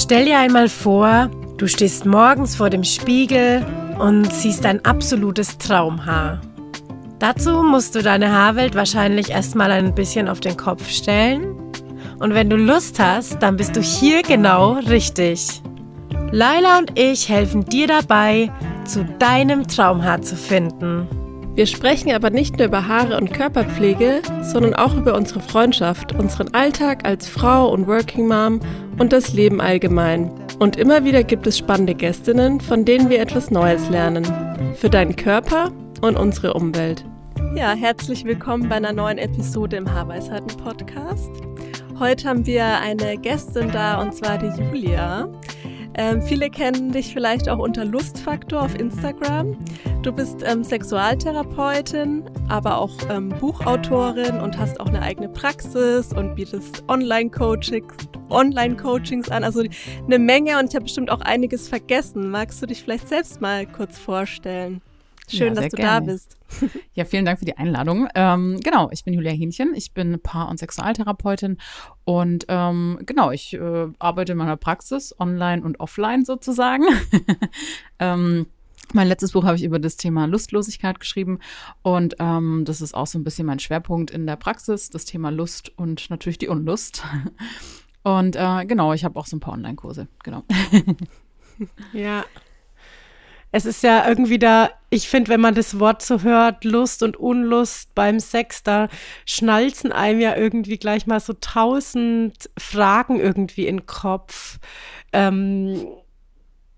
Stell dir einmal vor, du stehst morgens vor dem Spiegel und siehst ein absolutes Traumhaar. Dazu musst du deine Haarwelt wahrscheinlich erstmal ein bisschen auf den Kopf stellen. Und wenn du Lust hast, dann bist du hier genau richtig. Laila und ich helfen dir dabei, zu deinem Traumhaar zu finden. Wir sprechen aber nicht nur über Haare und Körperpflege, sondern auch über unsere Freundschaft, unseren Alltag als Frau und Working Mom und das Leben allgemein. Und immer wieder gibt es spannende Gästinnen, von denen wir etwas Neues lernen. Für deinen Körper und unsere Umwelt. Ja, herzlich willkommen bei einer neuen Episode im Haarweisheiten Podcast. Heute haben wir eine Gästin da und zwar die Julia. Ähm, viele kennen dich vielleicht auch unter Lustfaktor auf Instagram. Du bist ähm, Sexualtherapeutin, aber auch ähm, Buchautorin und hast auch eine eigene Praxis und bietest Online-Coachings Online -Coachings an. Also eine Menge und ich habe bestimmt auch einiges vergessen. Magst du dich vielleicht selbst mal kurz vorstellen? Schön, ja, dass du gerne. da bist. Ja, vielen Dank für die Einladung. Ähm, genau, ich bin Julia Hähnchen, ich bin Paar- und Sexualtherapeutin und ähm, genau, ich äh, arbeite in meiner Praxis online und offline sozusagen. ähm, mein letztes Buch habe ich über das Thema Lustlosigkeit geschrieben und ähm, das ist auch so ein bisschen mein Schwerpunkt in der Praxis, das Thema Lust und natürlich die Unlust. Und äh, genau, ich habe auch so ein paar Online-Kurse, genau. ja, es ist ja irgendwie da, ich finde, wenn man das Wort so hört, Lust und Unlust beim Sex, da schnalzen einem ja irgendwie gleich mal so tausend Fragen irgendwie in den Kopf. Ähm,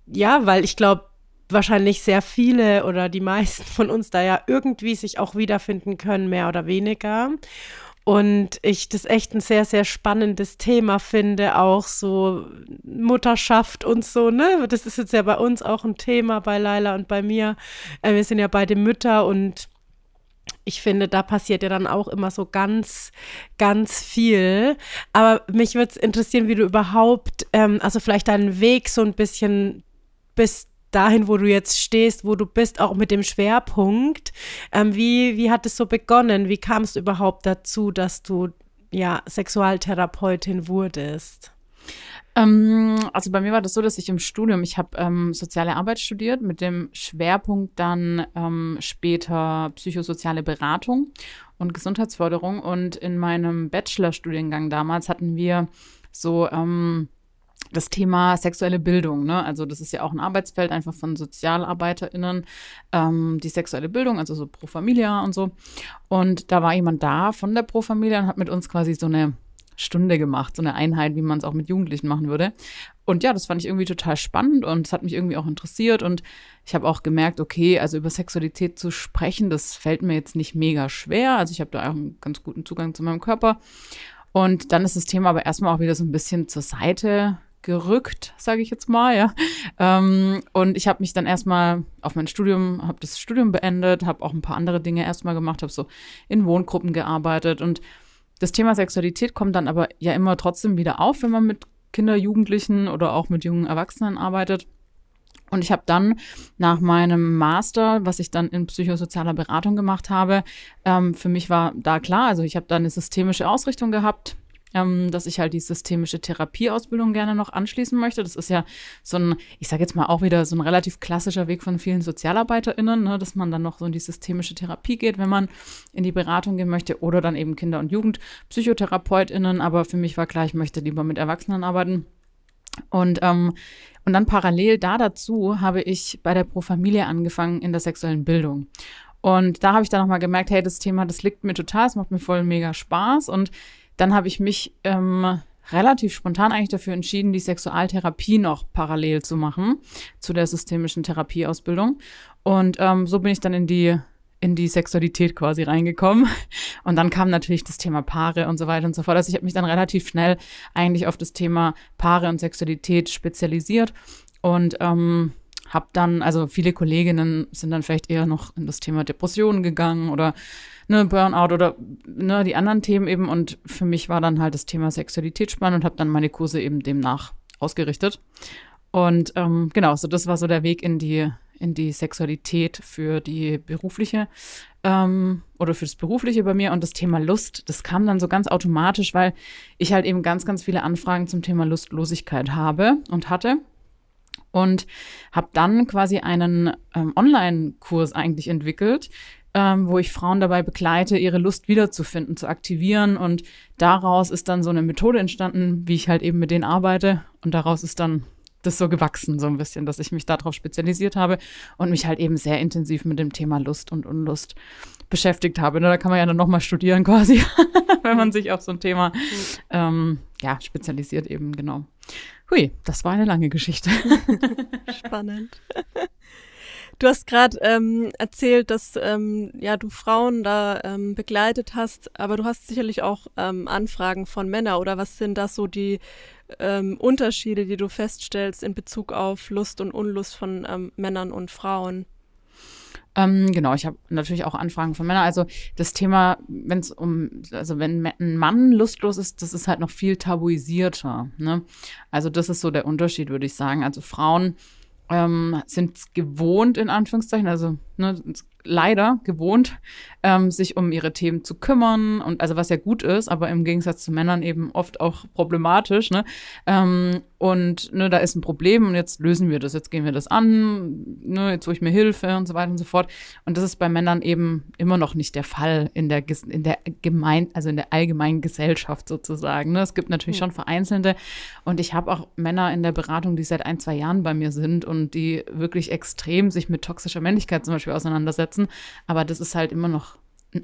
ja, weil ich glaube, wahrscheinlich sehr viele oder die meisten von uns da ja irgendwie sich auch wiederfinden können, mehr oder weniger. Und ich das echt ein sehr, sehr spannendes Thema finde, auch so Mutterschaft und so, ne? Das ist jetzt ja bei uns auch ein Thema, bei Laila und bei mir. Äh, wir sind ja beide Mütter und ich finde, da passiert ja dann auch immer so ganz, ganz viel. Aber mich würde es interessieren, wie du überhaupt, ähm, also vielleicht deinen Weg so ein bisschen bist dahin, wo du jetzt stehst, wo du bist, auch mit dem Schwerpunkt. Ähm, wie, wie hat es so begonnen? Wie kam es überhaupt dazu, dass du ja Sexualtherapeutin wurdest? Ähm, also bei mir war das so, dass ich im Studium, ich habe ähm, soziale Arbeit studiert mit dem Schwerpunkt dann ähm, später psychosoziale Beratung und Gesundheitsförderung. Und in meinem Bachelorstudiengang damals hatten wir so ähm, das Thema sexuelle Bildung, ne? Also das ist ja auch ein Arbeitsfeld einfach von SozialarbeiterInnen, ähm, die sexuelle Bildung, also so Pro Familia und so. Und da war jemand da von der Pro Familia und hat mit uns quasi so eine Stunde gemacht, so eine Einheit, wie man es auch mit Jugendlichen machen würde. Und ja, das fand ich irgendwie total spannend und es hat mich irgendwie auch interessiert und ich habe auch gemerkt, okay, also über Sexualität zu sprechen, das fällt mir jetzt nicht mega schwer. Also ich habe da auch einen ganz guten Zugang zu meinem Körper. Und dann ist das Thema aber erstmal auch wieder so ein bisschen zur Seite gerückt, sage ich jetzt mal, ja. Ähm, und ich habe mich dann erstmal auf mein Studium, habe das Studium beendet, habe auch ein paar andere Dinge erstmal gemacht, habe so in Wohngruppen gearbeitet und das Thema Sexualität kommt dann aber ja immer trotzdem wieder auf, wenn man mit Kinder, Jugendlichen oder auch mit jungen Erwachsenen arbeitet. Und ich habe dann nach meinem Master, was ich dann in psychosozialer Beratung gemacht habe, ähm, für mich war da klar, also ich habe da eine systemische Ausrichtung gehabt, ähm, dass ich halt die systemische Therapieausbildung gerne noch anschließen möchte. Das ist ja so ein, ich sage jetzt mal auch wieder so ein relativ klassischer Weg von vielen SozialarbeiterInnen, ne, dass man dann noch so in die systemische Therapie geht, wenn man in die Beratung gehen möchte oder dann eben Kinder- und JugendpsychotherapeutInnen. Aber für mich war klar, ich möchte lieber mit Erwachsenen arbeiten. Und, ähm, und dann parallel da dazu habe ich bei der Pro Familie angefangen in der sexuellen Bildung. Und da habe ich dann nochmal gemerkt, hey, das Thema, das liegt mir total, es macht mir voll mega Spaß. Und dann habe ich mich ähm, relativ spontan eigentlich dafür entschieden, die Sexualtherapie noch parallel zu machen zu der systemischen Therapieausbildung. Und ähm, so bin ich dann in die in die Sexualität quasi reingekommen. Und dann kam natürlich das Thema Paare und so weiter und so fort. Also ich habe mich dann relativ schnell eigentlich auf das Thema Paare und Sexualität spezialisiert und ähm, habe dann, also viele Kolleginnen sind dann vielleicht eher noch in das Thema Depressionen gegangen oder ne, Burnout oder ne, die anderen Themen eben. Und für mich war dann halt das Thema Sexualität spannend und habe dann meine Kurse eben demnach ausgerichtet. Und ähm, genau, so das war so der Weg in die in die Sexualität für die berufliche ähm, oder fürs Berufliche bei mir und das Thema Lust, das kam dann so ganz automatisch, weil ich halt eben ganz, ganz viele Anfragen zum Thema Lustlosigkeit habe und hatte und habe dann quasi einen ähm, Online-Kurs eigentlich entwickelt, ähm, wo ich Frauen dabei begleite, ihre Lust wiederzufinden, zu aktivieren. Und daraus ist dann so eine Methode entstanden, wie ich halt eben mit denen arbeite. Und daraus ist dann das so gewachsen, so ein bisschen, dass ich mich darauf spezialisiert habe und mich halt eben sehr intensiv mit dem Thema Lust und Unlust beschäftigt habe. Da kann man ja dann nochmal studieren quasi, wenn man sich auf so ein Thema ähm, ja, spezialisiert eben, genau. Hui, das war eine lange Geschichte. Spannend. Du hast gerade ähm, erzählt, dass ähm, ja du Frauen da ähm, begleitet hast, aber du hast sicherlich auch ähm, Anfragen von Männern oder was sind da so die ähm, Unterschiede, die du feststellst in Bezug auf Lust und Unlust von ähm, Männern und Frauen? Ähm, genau, ich habe natürlich auch Anfragen von Männern. Also das Thema, wenn es um, also wenn ein Mann lustlos ist, das ist halt noch viel tabuisierter. Ne? Also das ist so der Unterschied, würde ich sagen. Also Frauen ähm, sind gewohnt, in Anführungszeichen, also ne, leider gewohnt, ähm, sich um ihre Themen zu kümmern und also was ja gut ist, aber im Gegensatz zu Männern eben oft auch problematisch. Ne? Ähm, und ne, da ist ein Problem und jetzt lösen wir das, jetzt gehen wir das an, ne, jetzt hole ich mir Hilfe und so weiter und so fort. Und das ist bei Männern eben immer noch nicht der Fall in der in der gemein, also in der allgemeinen Gesellschaft sozusagen. Ne? Es gibt natürlich mhm. schon vereinzelte und ich habe auch Männer in der Beratung, die seit ein zwei Jahren bei mir sind und die wirklich extrem sich mit toxischer Männlichkeit zum Beispiel auseinandersetzen. Aber das ist halt immer noch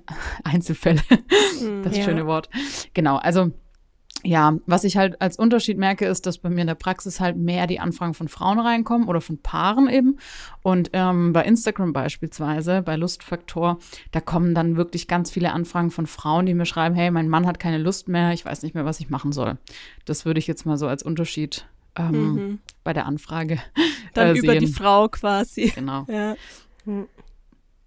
Einzelfälle. Mhm, das ja. schöne Wort. Genau, also ja, was ich halt als Unterschied merke, ist, dass bei mir in der Praxis halt mehr die Anfragen von Frauen reinkommen oder von Paaren eben. Und ähm, bei Instagram beispielsweise, bei Lustfaktor, da kommen dann wirklich ganz viele Anfragen von Frauen, die mir schreiben, hey, mein Mann hat keine Lust mehr, ich weiß nicht mehr, was ich machen soll. Das würde ich jetzt mal so als Unterschied ähm, mhm. bei der Anfrage. Dann äh, über die Frau quasi. Genau. Ja.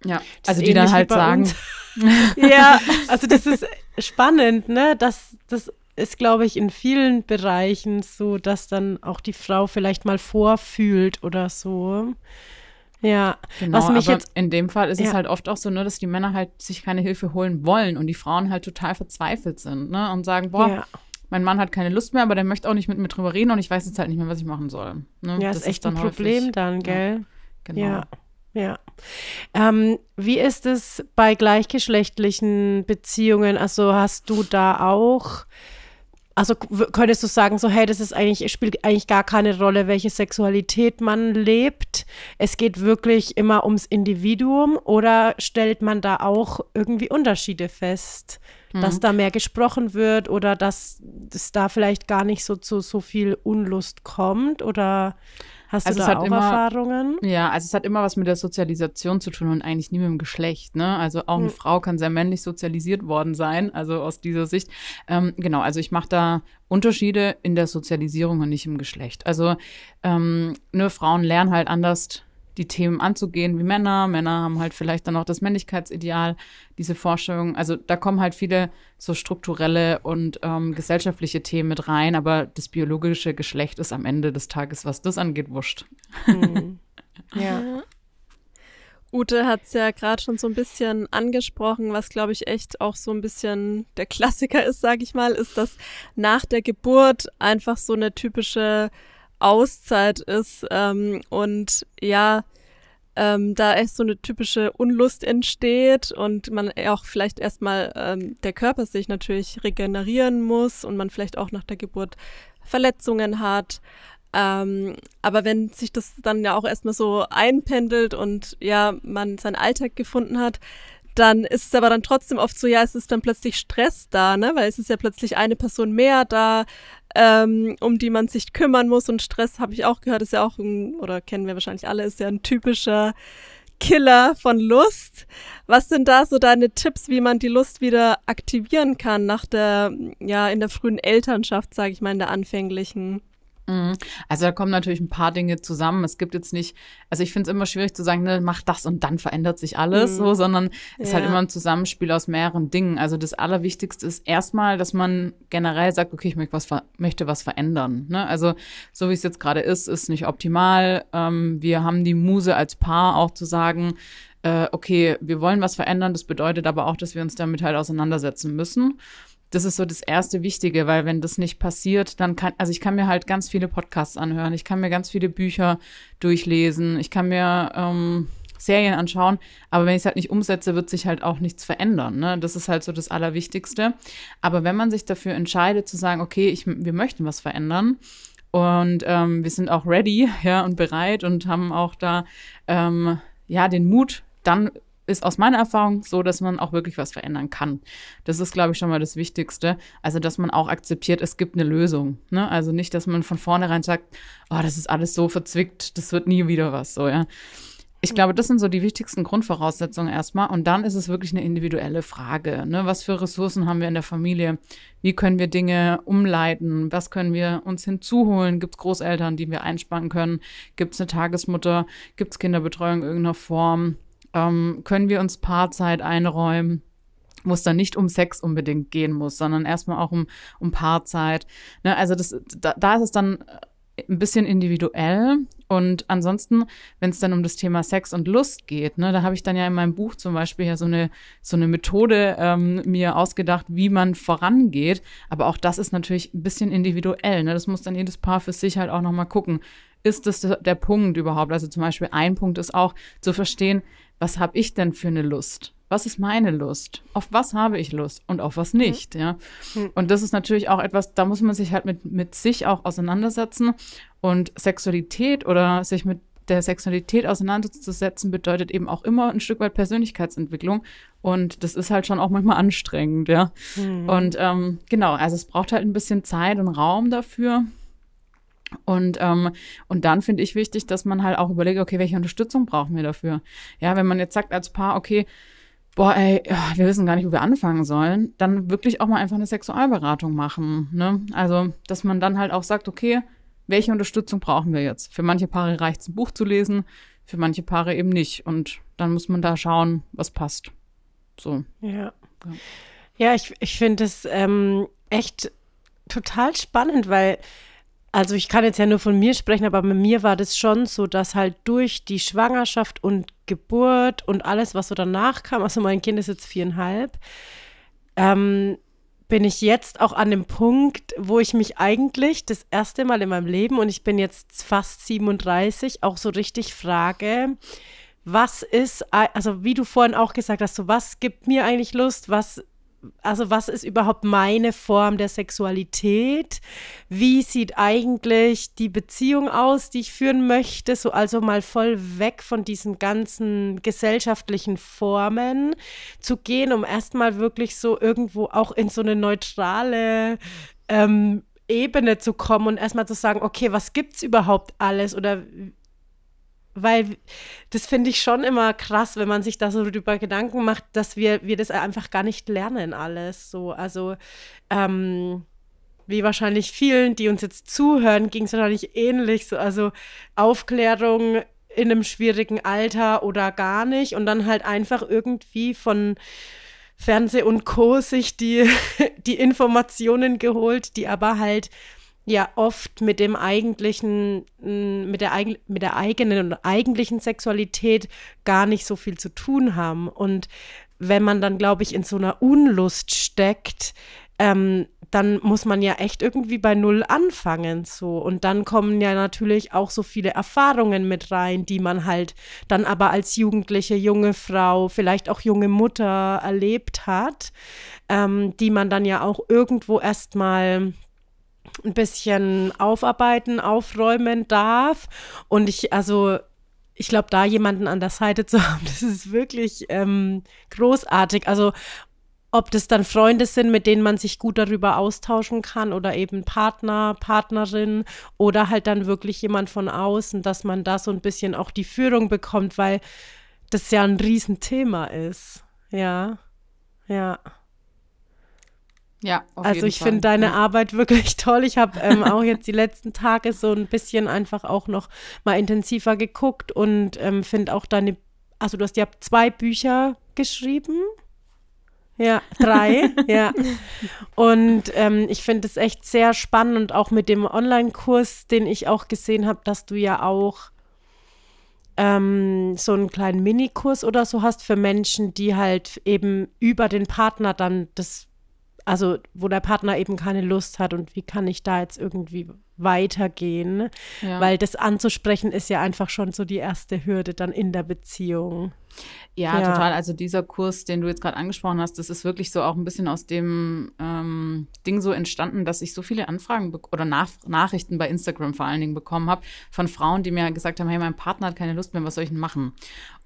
Ja, also die dann halt sagen. ja, also das ist spannend, ne? Das, das ist, glaube ich, in vielen Bereichen so, dass dann auch die Frau vielleicht mal vorfühlt oder so. Ja, genau, was mich aber jetzt in dem Fall ist ja. es halt oft auch so, ne, dass die Männer halt sich keine Hilfe holen wollen und die Frauen halt total verzweifelt sind, ne, und sagen, boah, ja. mein Mann hat keine Lust mehr, aber der möchte auch nicht mit mir drüber reden und ich weiß jetzt halt nicht mehr, was ich machen soll. Ne? Ja, das ist echt ist ein Problem häufig, dann, gell? Ja, genau. Ja. Ähm, wie ist es bei gleichgeschlechtlichen Beziehungen? Also hast du da auch also könntest du sagen, so, hey, das ist eigentlich, es spielt eigentlich gar keine Rolle, welche Sexualität man lebt. Es geht wirklich immer ums Individuum oder stellt man da auch irgendwie Unterschiede fest? Mhm. Dass da mehr gesprochen wird oder dass es da vielleicht gar nicht so zu so viel Unlust kommt oder Hast also du da auch immer, Erfahrungen? Ja, also es hat immer was mit der Sozialisation zu tun und eigentlich nie mit dem Geschlecht. Ne? Also auch hm. eine Frau kann sehr männlich sozialisiert worden sein, also aus dieser Sicht. Ähm, genau, also ich mache da Unterschiede in der Sozialisierung und nicht im Geschlecht. Also ähm, ne, Frauen lernen halt anders die Themen anzugehen wie Männer. Männer haben halt vielleicht dann auch das Männlichkeitsideal, diese Vorstellung. Also da kommen halt viele so strukturelle und ähm, gesellschaftliche Themen mit rein, aber das biologische Geschlecht ist am Ende des Tages, was das angeht, wurscht. Mhm. Ja. Ute hat es ja gerade schon so ein bisschen angesprochen, was glaube ich echt auch so ein bisschen der Klassiker ist, sage ich mal, ist, dass nach der Geburt einfach so eine typische Auszeit ist ähm, und ja, ähm, da echt so eine typische Unlust entsteht und man auch vielleicht erstmal ähm, der Körper sich natürlich regenerieren muss und man vielleicht auch nach der Geburt Verletzungen hat. Ähm, aber wenn sich das dann ja auch erstmal so einpendelt und ja, man seinen Alltag gefunden hat, dann ist es aber dann trotzdem oft so, ja, es ist dann plötzlich Stress da, ne? Weil es ist ja plötzlich eine Person mehr da, ähm, um die man sich kümmern muss. Und Stress, habe ich auch gehört, ist ja auch ein, oder kennen wir wahrscheinlich alle, ist ja ein typischer Killer von Lust. Was sind da so deine Tipps, wie man die Lust wieder aktivieren kann nach der, ja, in der frühen Elternschaft, sage ich mal, in der anfänglichen? Mhm. Also da kommen natürlich ein paar Dinge zusammen. Es gibt jetzt nicht, also ich finde es immer schwierig zu sagen, ne, mach das und dann verändert sich alles, mhm. so, sondern es ist halt immer ein Zusammenspiel aus mehreren Dingen. Also das Allerwichtigste ist erstmal, dass man generell sagt, okay, ich möchte was, möchte was verändern. Ne? Also so wie es jetzt gerade ist, ist nicht optimal. Ähm, wir haben die Muse als Paar auch zu sagen, äh, okay, wir wollen was verändern. Das bedeutet aber auch, dass wir uns damit halt auseinandersetzen müssen das ist so das erste Wichtige, weil wenn das nicht passiert, dann kann, also ich kann mir halt ganz viele Podcasts anhören, ich kann mir ganz viele Bücher durchlesen, ich kann mir ähm, Serien anschauen, aber wenn ich es halt nicht umsetze, wird sich halt auch nichts verändern. Ne? Das ist halt so das Allerwichtigste. Aber wenn man sich dafür entscheidet zu sagen, okay, ich, wir möchten was verändern, und ähm, wir sind auch ready, ja, und bereit und haben auch da ähm, ja den Mut, dann ist aus meiner Erfahrung so, dass man auch wirklich was verändern kann. Das ist, glaube ich, schon mal das Wichtigste. Also, dass man auch akzeptiert, es gibt eine Lösung. Ne? Also nicht, dass man von vornherein sagt, oh, das ist alles so verzwickt, das wird nie wieder was. So, ja. Ich glaube, das sind so die wichtigsten Grundvoraussetzungen erstmal. Und dann ist es wirklich eine individuelle Frage. Ne? Was für Ressourcen haben wir in der Familie? Wie können wir Dinge umleiten? Was können wir uns hinzuholen? Gibt es Großeltern, die wir einspannen können? Gibt es eine Tagesmutter? Gibt es Kinderbetreuung in irgendeiner Form? Ähm, können wir uns Paarzeit einräumen wo es dann nicht um Sex unbedingt gehen muss, sondern erstmal auch um, um Paarzeit. Ne, also das, da, da ist es dann ein bisschen individuell. Und ansonsten, wenn es dann um das Thema Sex und Lust geht, ne, da habe ich dann ja in meinem Buch zum Beispiel ja so eine, so eine Methode ähm, mir ausgedacht, wie man vorangeht. Aber auch das ist natürlich ein bisschen individuell. Ne? Das muss dann jedes Paar für sich halt auch nochmal gucken. Ist das der Punkt überhaupt? Also zum Beispiel ein Punkt ist auch zu verstehen, was habe ich denn für eine Lust? Was ist meine Lust? Auf was habe ich Lust und auf was nicht? Ja. Hm. Und das ist natürlich auch etwas, da muss man sich halt mit, mit sich auch auseinandersetzen. Und Sexualität oder sich mit der Sexualität auseinanderzusetzen, bedeutet eben auch immer ein Stück weit Persönlichkeitsentwicklung. Und das ist halt schon auch manchmal anstrengend, ja. Mhm. Und ähm, genau, also es braucht halt ein bisschen Zeit und Raum dafür. Und, ähm, und dann finde ich wichtig, dass man halt auch überlegt, okay, welche Unterstützung brauchen wir dafür? Ja, wenn man jetzt sagt als Paar, okay, boah, ey, wir wissen gar nicht, wo wir anfangen sollen, dann wirklich auch mal einfach eine Sexualberatung machen. Ne? Also, dass man dann halt auch sagt, okay, welche Unterstützung brauchen wir jetzt? Für manche Paare reicht es, ein Buch zu lesen, für manche Paare eben nicht. Und dann muss man da schauen, was passt. So. Ja. Ja, ja ich, ich finde es ähm, echt total spannend, weil also ich kann jetzt ja nur von mir sprechen, aber bei mir war das schon so, dass halt durch die Schwangerschaft und Geburt und alles, was so danach kam, also mein Kind ist jetzt viereinhalb, ähm, bin ich jetzt auch an dem Punkt, wo ich mich eigentlich das erste Mal in meinem Leben, und ich bin jetzt fast 37, auch so richtig frage, was ist, also wie du vorhin auch gesagt hast, so was gibt mir eigentlich Lust, was also was ist überhaupt meine Form der Sexualität? Wie sieht eigentlich die Beziehung aus, die ich führen möchte? So also mal voll weg von diesen ganzen gesellschaftlichen Formen zu gehen, um erstmal wirklich so irgendwo auch in so eine neutrale ähm, Ebene zu kommen und erstmal zu sagen, okay, was gibt's überhaupt alles oder weil das finde ich schon immer krass, wenn man sich da so drüber Gedanken macht, dass wir, wir das einfach gar nicht lernen alles. So, also ähm, wie wahrscheinlich vielen, die uns jetzt zuhören, ging es wahrscheinlich ähnlich. So, also Aufklärung in einem schwierigen Alter oder gar nicht und dann halt einfach irgendwie von Fernseh und Co. sich die, die Informationen geholt, die aber halt ja oft mit dem eigentlichen, mit der, mit der eigenen und eigentlichen Sexualität gar nicht so viel zu tun haben. Und wenn man dann, glaube ich, in so einer Unlust steckt, ähm, dann muss man ja echt irgendwie bei Null anfangen, so. Und dann kommen ja natürlich auch so viele Erfahrungen mit rein, die man halt dann aber als jugendliche, junge Frau, vielleicht auch junge Mutter erlebt hat, ähm, die man dann ja auch irgendwo erstmal ein bisschen aufarbeiten, aufräumen darf. Und ich, also, ich glaube, da jemanden an der Seite zu haben, das ist wirklich ähm, großartig. Also, ob das dann Freunde sind, mit denen man sich gut darüber austauschen kann oder eben Partner, Partnerin oder halt dann wirklich jemand von außen, dass man da so ein bisschen auch die Führung bekommt, weil das ja ein Riesenthema ist. Ja, ja. Ja, auf also jeden ich finde deine Ja. Arbeit wirklich toll. Ich habe ähm, auch jetzt die letzten Tage so ein bisschen einfach auch noch mal intensiver geguckt und ähm, finde auch deine, also du hast ja zwei Bücher geschrieben. Ja, drei, ja. Und ähm, ich finde es echt sehr spannend und auch mit dem Online-Kurs, den ich auch gesehen habe, dass du ja auch ähm, so einen kleinen Minikurs oder so hast für Menschen, die halt eben über den Partner dann das, also wo der Partner eben keine Lust hat und wie kann ich da jetzt irgendwie weitergehen, Ja. weil das anzusprechen ist ja einfach schon so die erste Hürde dann in der Beziehung. Ja, Ja. total. Also dieser Kurs, den du jetzt gerade angesprochen hast, das ist wirklich so auch ein bisschen aus dem ähm, Ding so entstanden, dass ich so viele Anfragen oder Nach Nachrichten bei Instagram vor allen Dingen bekommen habe von Frauen, die mir gesagt haben, hey, mein Partner hat keine Lust mehr, was soll ich denn machen?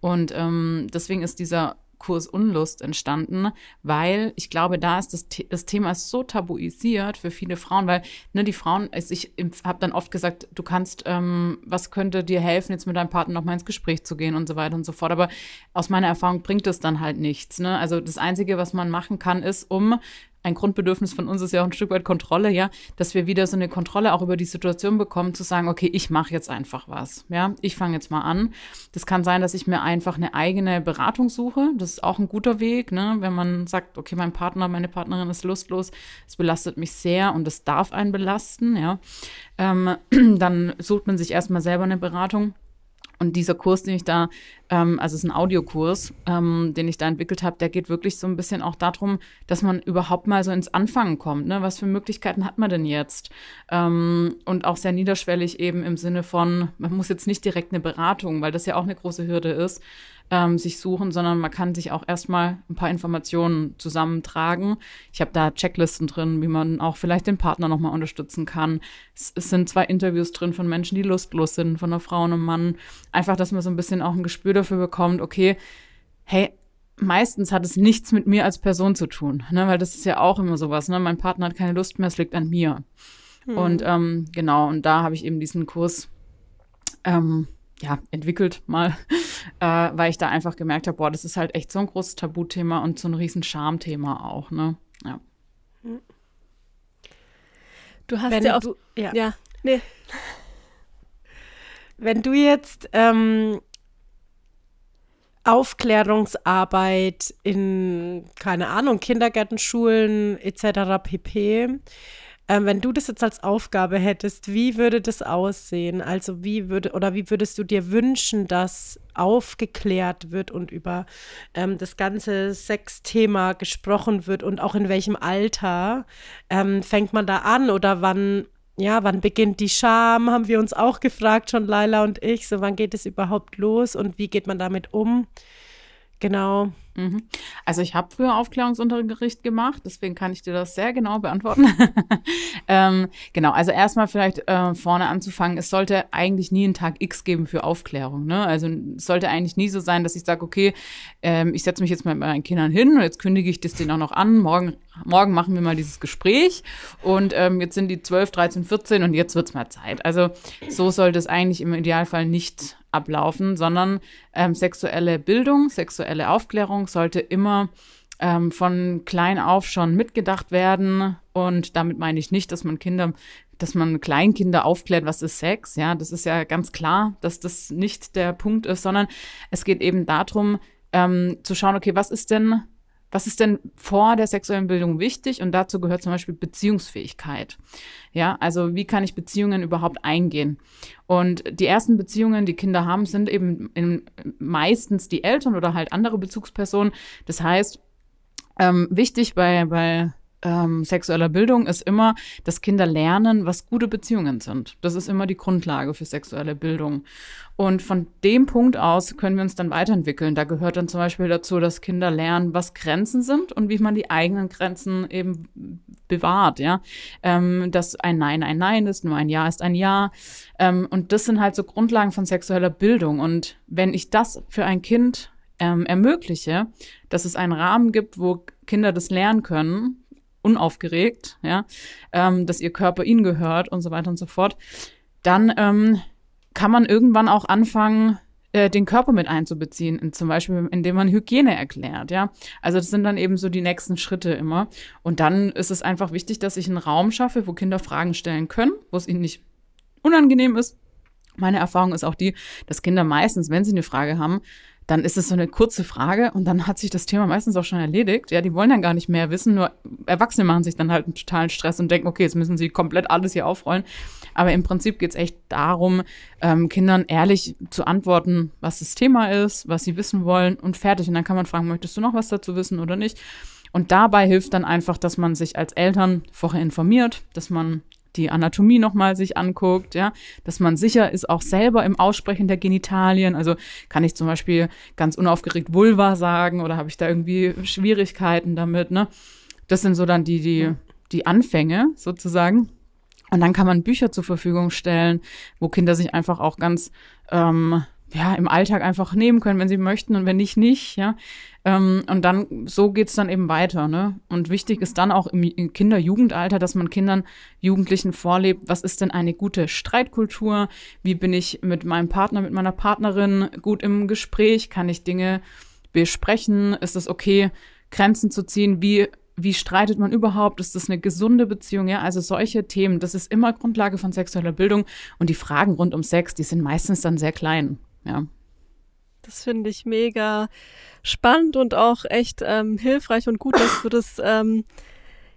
Und ähm, deswegen ist dieser Kurs Unlust entstanden, weil ich glaube, da ist das, das Thema so tabuisiert für viele Frauen, weil ne, die Frauen, ich habe dann oft gesagt, du kannst, ähm, was könnte dir helfen, jetzt mit deinem Partner noch mal ins Gespräch zu gehen und so weiter und so fort. Aber aus meiner Erfahrung bringt es dann halt nichts. Ne? Also das Einzige, was man machen kann, ist, um ein Grundbedürfnis von uns ist ja auch ein Stück weit Kontrolle, ja, dass wir wieder so eine Kontrolle auch über die Situation bekommen, zu sagen, okay, ich mache jetzt einfach was, ja, ich fange jetzt mal an. Das kann sein, dass ich mir einfach eine eigene Beratung suche. Das ist auch ein guter Weg, ne, wenn man sagt, okay, mein Partner, meine Partnerin ist lustlos, es belastet mich sehr und es darf einen belasten, ja, ähm, dann sucht man sich erstmal selber eine Beratung. Und dieser Kurs, den ich da, ähm, also es ist ein Audiokurs, ähm, den ich da entwickelt habe, der geht wirklich so ein bisschen auch darum, dass man überhaupt mal so ins Anfangen kommt. Ne? Was für Möglichkeiten hat man denn jetzt? Ähm, und auch sehr niederschwellig eben im Sinne von, man muss jetzt nicht direkt eine Beratung, weil das ja auch eine große Hürde ist, ähm, sich suchen, sondern man kann sich auch erstmal ein paar Informationen zusammentragen. Ich habe da Checklisten drin, wie man auch vielleicht den Partner nochmal unterstützen kann. Es, es sind zwei Interviews drin von Menschen, die lustlos sind, von einer Frau und einem Mann. Einfach, dass man so ein bisschen auch ein Gespür dafür bekommt, okay, hey, meistens hat es nichts mit mir als Person zu tun, ne? weil das ist ja auch immer sowas, ne? mein Partner hat keine Lust mehr, es liegt an mir. Und ähm, genau, und da habe ich eben diesen Kurs ähm, ja, entwickelt mal, äh, weil ich da einfach gemerkt habe, boah, das ist halt echt so ein großes Tabuthema und so ein riesen Schamthema auch, ne? Ja. Du hast Wenn ja auch. du, ja. Ja, nee. Wenn du jetzt ähm, Aufklärungsarbeit in, keine Ahnung, Kindergärten, Schulen etc. pp. Ähm, wenn du das jetzt als Aufgabe hättest, wie würde das aussehen? Also wie würde oder wie würdest du dir wünschen, dass aufgeklärt wird und über ähm, das ganze Sexthema gesprochen wird und auch in welchem Alter ähm, fängt man da an oder wann ja, wann beginnt die Scham? Haben wir uns auch gefragt, schon Laila und ich. So, wann geht es überhaupt los und wie geht man damit um? Genau. Mhm. Also ich habe früher Aufklärungsunterricht gemacht, deswegen kann ich dir das sehr genau beantworten. ähm, genau, also erstmal vielleicht äh, vorne anzufangen, es sollte eigentlich nie einen Tag X geben für Aufklärung. Ne? Also es sollte eigentlich nie so sein, dass ich sage, okay, ähm, ich setze mich jetzt mit meinen Kindern hin und jetzt kündige ich das denen auch noch an, morgen, morgen machen wir mal dieses Gespräch und ähm, jetzt sind die 12, 13, 14 und jetzt wird's mal Zeit. Also so sollte es eigentlich im Idealfall nicht ablaufen, sondern ähm, sexuelle Bildung, sexuelle Aufklärung sollte immer ähm, von klein auf schon mitgedacht werden. Und damit meine ich nicht, dass man Kinder, dass man Kleinkinder aufklärt, was ist Sex. Ja, das ist ja ganz klar, dass das nicht der Punkt ist, sondern es geht eben darum, ähm, zu schauen, okay, was ist denn was ist denn vor der sexuellen Bildung wichtig? Und dazu gehört zum Beispiel Beziehungsfähigkeit. Ja, also wie kann ich Beziehungen überhaupt eingehen? Und die ersten Beziehungen, die Kinder haben, sind eben in, meistens die Eltern oder halt andere Bezugspersonen. Das heißt, ähm, wichtig bei, bei ähm, sexueller Bildung ist immer, dass Kinder lernen, was gute Beziehungen sind. Das ist immer die Grundlage für sexuelle Bildung. Und von dem Punkt aus können wir uns dann weiterentwickeln. Da gehört dann zum Beispiel dazu, dass Kinder lernen, was Grenzen sind und wie man die eigenen Grenzen eben bewahrt, ja. Ähm, dass ein Nein ein Nein ist, nur ein Ja ist ein Ja. Ähm, und das sind halt so Grundlagen von sexueller Bildung. Und wenn ich das für ein Kind ähm, ermögliche, dass es einen Rahmen gibt, wo Kinder das lernen können, unaufgeregt, ja, ähm, dass ihr Körper ihnen gehört und so weiter und so fort, dann ähm, kann man irgendwann auch anfangen, äh, den Körper mit einzubeziehen, zum Beispiel indem man Hygiene erklärt, ja. Also das sind dann eben so die nächsten Schritte immer. Und dann ist es einfach wichtig, dass ich einen Raum schaffe, wo Kinder Fragen stellen können, wo es ihnen nicht unangenehm ist. Meine Erfahrung ist auch die, dass Kinder meistens, wenn sie eine Frage haben, dann ist es so eine kurze Frage und dann hat sich das Thema meistens auch schon erledigt. Ja, die wollen dann gar nicht mehr wissen, nur Erwachsene machen sich dann halt einen totalen Stress und denken, okay, jetzt müssen sie komplett alles hier aufrollen. Aber im Prinzip geht es echt darum, ähm, Kindern ehrlich zu antworten, was das Thema ist, was sie wissen wollen und fertig. Und dann kann man fragen, möchtest du noch was dazu wissen oder nicht? Und dabei hilft dann einfach, dass man sich als Eltern vorher informiert, dass man die Anatomie nochmal sich anguckt, ja, dass man sicher ist, auch selber im Aussprechen der Genitalien. Also kann ich zum Beispiel ganz unaufgeregt Vulva sagen oder habe ich da irgendwie Schwierigkeiten damit, ne? Das sind so dann die, die, die Anfänge sozusagen. Und dann kann man Bücher zur Verfügung stellen, wo Kinder sich einfach auch ganz ähm, ja, im Alltag einfach nehmen können, wenn sie möchten und wenn nicht, nicht, ja. Ähm, und dann, so geht's dann eben weiter, ne? Und wichtig ist dann auch im Kinder-Jugendalter, dass man Kindern, Jugendlichen vorlebt, was ist denn eine gute Streitkultur? Wie bin ich mit meinem Partner, mit meiner Partnerin gut im Gespräch? Kann ich Dinge besprechen? Ist es okay, Grenzen zu ziehen? Wie wie streitet man überhaupt? Ist das eine gesunde Beziehung? Ja, also solche Themen, das ist immer Grundlage von sexueller Bildung. Und die Fragen rund um Sex, die sind meistens dann sehr klein. Ja. Das finde ich mega spannend und auch echt ähm, hilfreich und gut, dass du das ähm,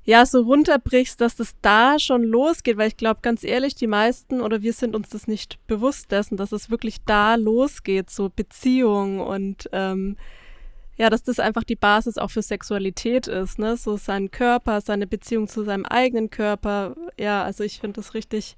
ja so runterbrichst, dass das da schon losgeht, weil ich glaube, ganz ehrlich, die meisten oder wir sind uns das nicht bewusst dessen, dass es wirklich da losgeht, so Beziehung und ähm, ja, dass das einfach die Basis auch für Sexualität ist, ne? So sein Körper, seine Beziehung zu seinem eigenen Körper. Ja, also ich finde das richtig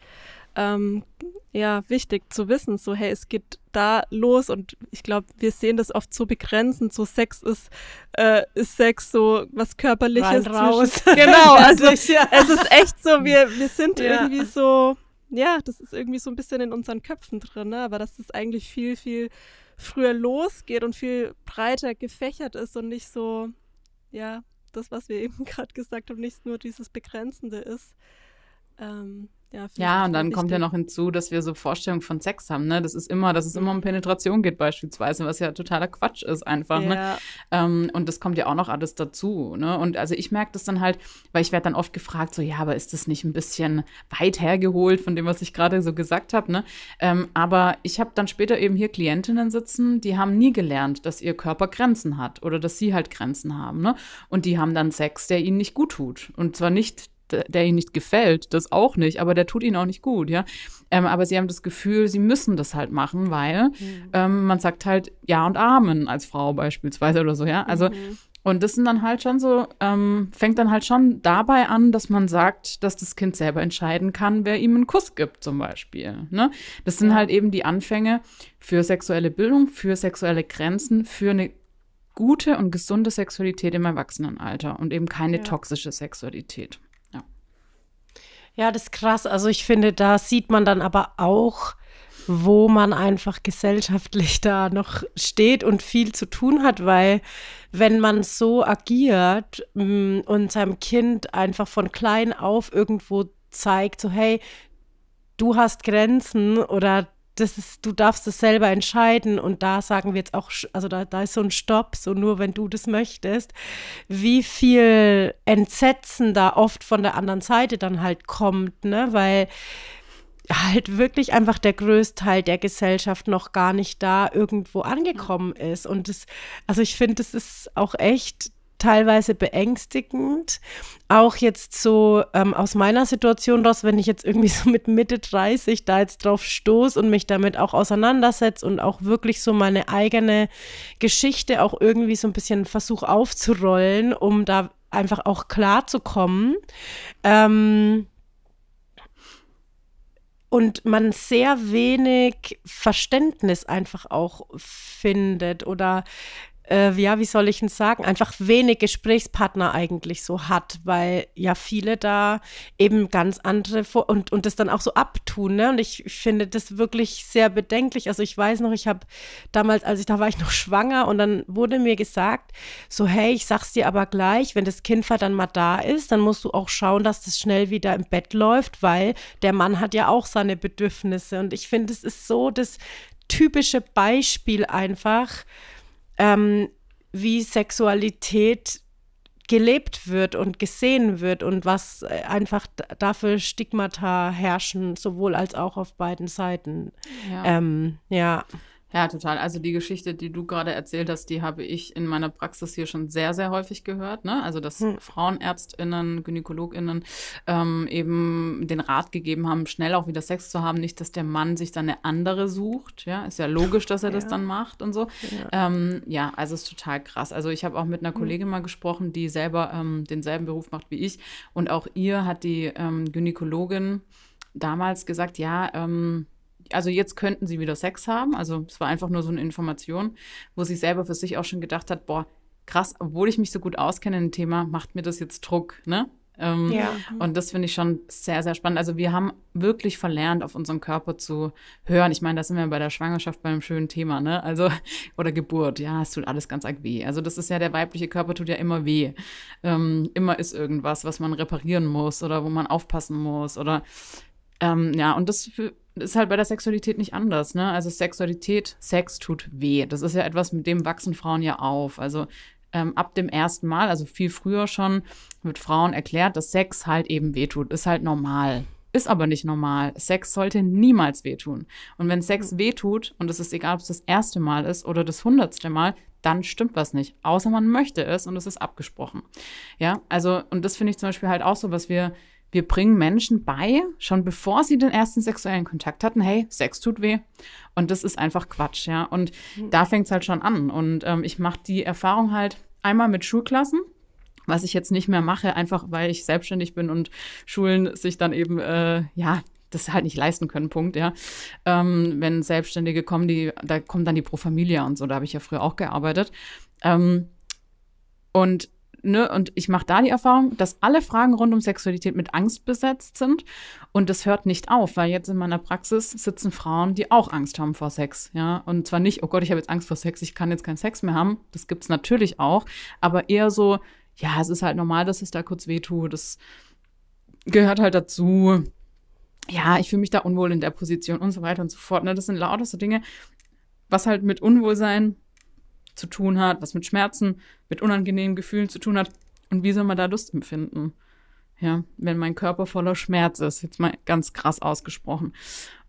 ähm, ja, wichtig zu wissen, so hey, es geht da los und ich glaube, wir sehen das oft so begrenzen, so Sex ist, äh, ist Sex so was körperliches. Rein raus. Genau, also ja. es ist echt so, wir, wir sind ja. irgendwie so, ja, das ist irgendwie so ein bisschen in unseren Köpfen drin, ne? aber dass es eigentlich viel, viel früher losgeht und viel breiter gefächert ist und nicht so, ja, das, was wir eben gerade gesagt haben, nicht nur dieses Begrenzende ist. Ähm, ja, ja und dann wichtig. kommt ja noch hinzu, dass wir so Vorstellungen von Sex haben, ne? Das ist immer, dass es immer um mhm. Penetration geht beispielsweise, was ja totaler Quatsch ist einfach, ne? ja. ne? Ähm, und das kommt ja auch noch alles dazu, ne? Und also ich merke das dann halt, weil ich werde dann oft gefragt, so, ja, aber ist das nicht ein bisschen weit hergeholt von dem, was ich gerade so gesagt habe, ne? Ähm, aber ich habe dann später eben hier Klientinnen sitzen, die haben nie gelernt, dass ihr Körper Grenzen hat oder dass sie halt Grenzen haben, ne? Und die haben dann Sex, der ihnen nicht gut tut. Und zwar nicht der ihnen nicht gefällt, das auch nicht, aber der tut ihnen auch nicht gut, ja. Ähm, aber sie haben das Gefühl, sie müssen das halt machen, weil mhm. ähm, man sagt halt Ja und Amen als Frau beispielsweise oder so, ja. Also mhm. Und das sind dann halt schon so, ähm, fängt dann halt schon dabei an, dass man sagt, dass das Kind selber entscheiden kann, wer ihm einen Kuss gibt, zum Beispiel. Ne? Das sind ja. halt eben die Anfänge für sexuelle Bildung, für sexuelle Grenzen, für eine gute und gesunde Sexualität im Erwachsenenalter und eben keine ja. toxische Sexualität. Ja, das ist krass. Also ich finde, da sieht man dann aber auch, wo man einfach gesellschaftlich da noch steht und viel zu tun hat, weil wenn man so agiert mm, und seinem Kind einfach von klein auf irgendwo zeigt, so hey, du hast Grenzen oder das ist, du darfst es selber entscheiden und da sagen wir jetzt auch, also da, da ist so ein Stopp, so nur wenn du das möchtest, wie viel Entsetzen da oft von der anderen Seite dann halt kommt, ne, weil halt wirklich einfach der größte Teil der Gesellschaft noch gar nicht da irgendwo angekommen ist. Und das, also ich finde, das ist auch echt teilweise beängstigend. Auch jetzt so ähm, aus meiner Situation raus, wenn ich jetzt irgendwie so mit Mitte 30 da jetzt drauf stoße und mich damit auch auseinandersetze und auch wirklich so meine eigene Geschichte auch irgendwie so ein bisschen versuche aufzurollen, um da einfach auch klar zu kommen. Ähm, und man sehr wenig Verständnis einfach auch findet oder äh, ja, wie soll ich denn sagen, einfach wenig Gesprächspartner eigentlich so hat, weil ja viele da eben ganz andere vor und, und das dann auch so abtun. Ne? Und ich, ich finde das wirklich sehr bedenklich. Also ich weiß noch, ich habe damals, als ich da war ich noch schwanger und dann wurde mir gesagt, so hey, ich sag's dir aber gleich, wenn das Kind dann mal da ist, dann musst du auch schauen, dass das schnell wieder im Bett läuft, weil der Mann hat ja auch seine Bedürfnisse. Und ich finde, es ist so das typische Beispiel einfach, ähm, wie Sexualität gelebt wird und gesehen wird und was äh, einfach dafür Stigmata herrschen, sowohl als auch auf beiden Seiten. Ja. Ähm, ja. Ja, total. Also die Geschichte, die du gerade erzählt hast, die habe ich in meiner Praxis hier schon sehr, sehr häufig gehört. Ne? Also dass hm. Frauenärztinnen, Gynäkologinnen ähm, eben den Rat gegeben haben, schnell auch wieder Sex zu haben, nicht, dass der Mann sich dann eine andere sucht. Ja, ist ja logisch, dass er ja. das dann macht und so. Ja, ähm, ja also ist total krass. Also ich habe auch mit einer hm. Kollegin hm. mal gesprochen, die selber ähm, denselben Beruf macht wie ich. Und auch ihr hat die ähm, Gynäkologin damals gesagt, ja, ähm, also jetzt könnten sie wieder Sex haben. Also es war einfach nur so eine Information, wo sie selber für sich auch schon gedacht hat, boah, krass, obwohl ich mich so gut auskenne in dem Thema, macht mir das jetzt Druck, ne? Ähm, ja. Und das finde ich schon sehr, sehr spannend. Also wir haben wirklich verlernt, auf unseren Körper zu hören. Ich meine, da sind wir bei der Schwangerschaft beim schönen Thema, ne? Also, oder Geburt, ja, es tut alles ganz arg weh. Also das ist ja, der weibliche Körper tut ja immer weh. Ähm, immer ist irgendwas, was man reparieren muss oder wo man aufpassen muss oder ähm, ja, und das für, ist halt bei der Sexualität nicht anders, ne? Also Sexualität, Sex tut weh. Das ist ja etwas, mit dem wachsen Frauen ja auf. Also ähm, ab dem ersten Mal, also viel früher schon, wird Frauen erklärt, dass Sex halt eben wehtut. Ist halt normal. Ist aber nicht normal. Sex sollte niemals wehtun. Und wenn Sex wehtut, und es ist egal, ob es das erste Mal ist oder das hundertste Mal, dann stimmt was nicht. Außer man möchte es und es ist abgesprochen. Ja, also, und das finde ich zum Beispiel halt auch so, was wir wir bringen Menschen bei, schon bevor sie den ersten sexuellen Kontakt hatten, hey, Sex tut weh. Und das ist einfach Quatsch, ja. Und mhm. da fängt es halt schon an. Und ähm, ich mache die Erfahrung halt einmal mit Schulklassen, was ich jetzt nicht mehr mache, einfach weil ich selbstständig bin und Schulen sich dann eben, äh, ja, das halt nicht leisten können, Punkt, ja. Ähm, wenn Selbstständige kommen, die, da kommt dann die Pro Familia und so, da habe ich ja früher auch gearbeitet. Ähm, und ne, und ich mache da die Erfahrung, dass alle Fragen rund um Sexualität mit Angst besetzt sind. Und das hört nicht auf, weil jetzt in meiner Praxis sitzen Frauen, die auch Angst haben vor Sex. Ja, und zwar nicht, oh Gott, ich habe jetzt Angst vor Sex, ich kann jetzt keinen Sex mehr haben. Das gibt es natürlich auch, aber eher so, ja, es ist halt normal, dass es da kurz wehtut. Das gehört halt dazu. Ja, ich fühle mich da unwohl in der Position und so weiter und so fort. Ne? Das sind lauter so Dinge, was halt mit Unwohlsein zu tun hat, was mit Schmerzen, mit unangenehmen Gefühlen zu tun hat. Und wie soll man da Lust empfinden? Ja, wenn mein Körper voller Schmerz ist, jetzt mal ganz krass ausgesprochen.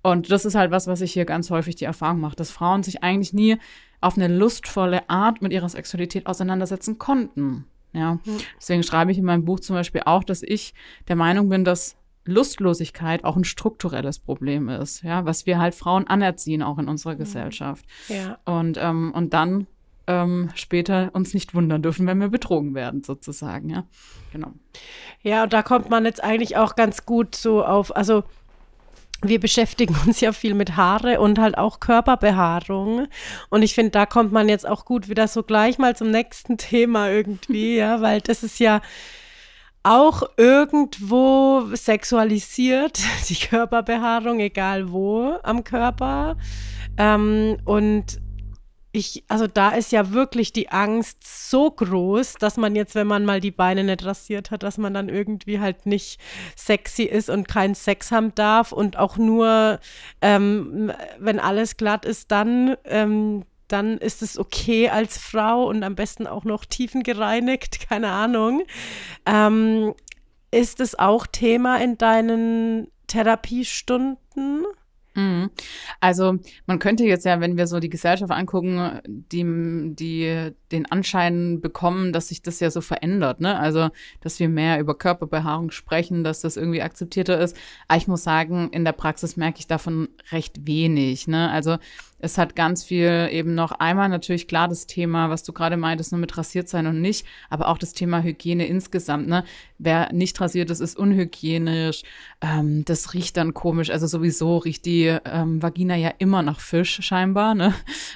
Und das ist halt was, was ich hier ganz häufig die Erfahrung mache, dass Frauen sich eigentlich nie auf eine lustvolle Art mit ihrer Sexualität auseinandersetzen konnten. Ja, deswegen schreibe ich in meinem Buch zum Beispiel auch, dass ich der Meinung bin, dass Lustlosigkeit auch ein strukturelles Problem ist, ja, was wir halt Frauen anerziehen, auch in unserer Gesellschaft. Ja. Und, ähm, und dann ähm, später uns nicht wundern dürfen, wenn wir betrogen werden, sozusagen, ja. Genau. Ja, und da kommt man jetzt eigentlich auch ganz gut so auf, also wir beschäftigen uns ja viel mit Haare und halt auch Körperbehaarung. Und ich finde, da kommt man jetzt auch gut wieder so gleich mal zum nächsten Thema irgendwie, ja, weil das ist ja auch irgendwo sexualisiert, die Körperbehaarung, egal wo am Körper. Ähm, und ich, also da ist ja wirklich die Angst so groß, dass man jetzt, wenn man mal die Beine nicht rasiert hat, dass man dann irgendwie halt nicht sexy ist und keinen Sex haben darf und auch nur, ähm, wenn alles glatt ist, dann, ähm, dann ist es okay als Frau und am besten auch noch tiefengereinigt, keine Ahnung. Ähm, ist es auch Thema in deinen Therapiestunden? Mhm. Also man könnte jetzt ja, wenn wir so die Gesellschaft angucken, die, die den Anschein bekommen, dass sich das ja so verändert, ne? Also, dass wir mehr über Körperbehaarung sprechen, dass das irgendwie akzeptierter ist. Aber ich muss sagen, in der Praxis merke ich davon recht wenig, ne? Also es hat ganz viel eben noch einmal natürlich klar das Thema, was du gerade meintest, nur mit rasiert sein und nicht, aber auch das Thema Hygiene insgesamt. Ne? Wer nicht rasiert ist, ist unhygienisch. Ähm, das riecht dann komisch. Also sowieso riecht die ähm, Vagina ja immer nach Fisch scheinbar. Ne?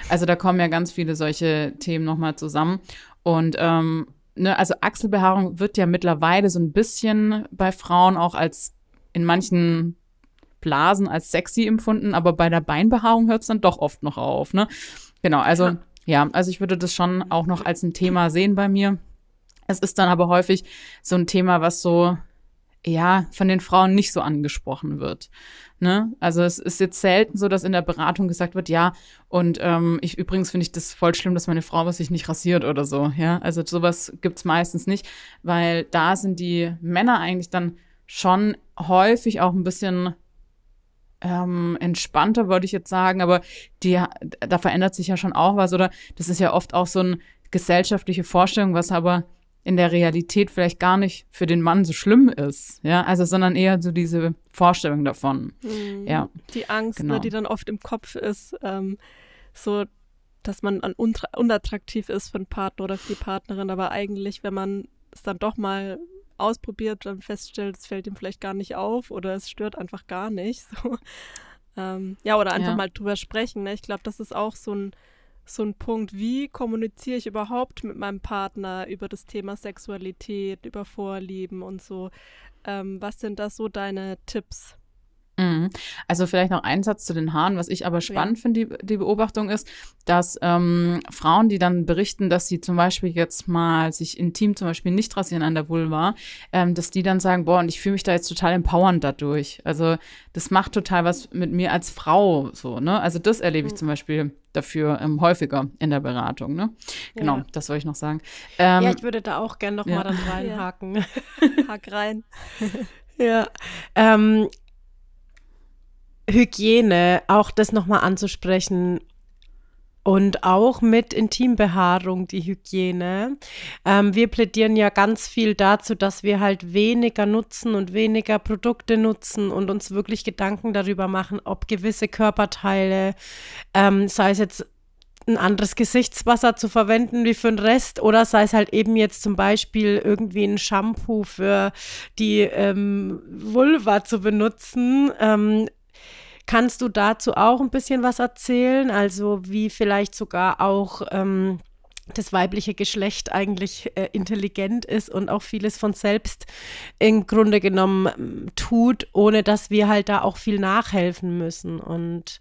Also da kommen ja ganz viele solche Themen nochmal zusammen. Und ähm, ne, also Achselbehaarung wird ja mittlerweile so ein bisschen bei Frauen auch als in manchen Blasen als sexy empfunden, aber bei der Beinbehaarung hört es dann doch oft noch auf. Ne? Genau, also ja. ja, also ich würde das schon auch noch als ein Thema sehen bei mir. Es ist dann aber häufig so ein Thema, was so ja, von den Frauen nicht so angesprochen wird. Ne? Also es ist jetzt selten so, dass in der Beratung gesagt wird, ja, und ähm, ich übrigens finde ich das voll schlimm, dass meine Frau was sich nicht rasiert oder so. Ja, also sowas gibt's meistens nicht, weil da sind die Männer eigentlich dann schon häufig auch ein bisschen ähm, entspannter, würde ich jetzt sagen, aber die, da verändert sich ja schon auch was, oder das ist ja oft auch so eine gesellschaftliche Vorstellung, was aber in der Realität vielleicht gar nicht für den Mann so schlimm ist, ja, also sondern eher so diese Vorstellung davon, mhm. ja. Die Angst, ne, genau. ne, die dann oft im Kopf ist, ähm, so, dass man an unattraktiv ist für einen Partner oder für die Partnerin, aber eigentlich, wenn man es dann doch mal ausprobiert, dann feststellt, es fällt ihm vielleicht gar nicht auf oder es stört einfach gar nicht, so. Ähm, ja, oder einfach ja. mal drüber sprechen, ne? Ich glaube, das ist auch so ein so ein Punkt, wie kommuniziere ich überhaupt mit meinem Partner über das Thema Sexualität, über Vorlieben und so. Ähm, was sind da so deine Tipps? Mhm. Also vielleicht noch ein Satz zu den Haaren. Was ich aber spannend ja. finde, die, die Beobachtung ist, dass ähm, Frauen, die dann berichten, dass sie zum Beispiel jetzt mal sich intim zum Beispiel nicht rasieren an der Vulva, ähm, dass die dann sagen, boah, und ich fühle mich da jetzt total empowernd dadurch. Also das macht total was mit mir als Frau so, ne? Also das erlebe ich mhm. zum Beispiel dafür ähm, häufiger in der Beratung, ne? Genau, ja. das wollte ich noch sagen. Ähm, ja, ich würde da auch gerne noch ja. dann reinhaken. Hack rein. ja, ähm, Hygiene, auch das nochmal anzusprechen. Und auch mit Intimbehaarung die Hygiene. Ähm, wir plädieren ja ganz viel dazu, dass wir halt weniger nutzen und weniger Produkte nutzen und uns wirklich Gedanken darüber machen, ob gewisse Körperteile, ähm, sei es jetzt ein anderes Gesichtswasser zu verwenden wie für den Rest oder sei es halt eben jetzt zum Beispiel irgendwie ein Shampoo für die ähm, Vulva zu benutzen. Ähm, Kannst du dazu auch ein bisschen was erzählen? Also wie vielleicht sogar auch ähm, das weibliche Geschlecht eigentlich äh, intelligent ist und auch vieles von selbst im Grunde genommen ähm, tut, ohne dass wir halt da auch viel nachhelfen müssen. Und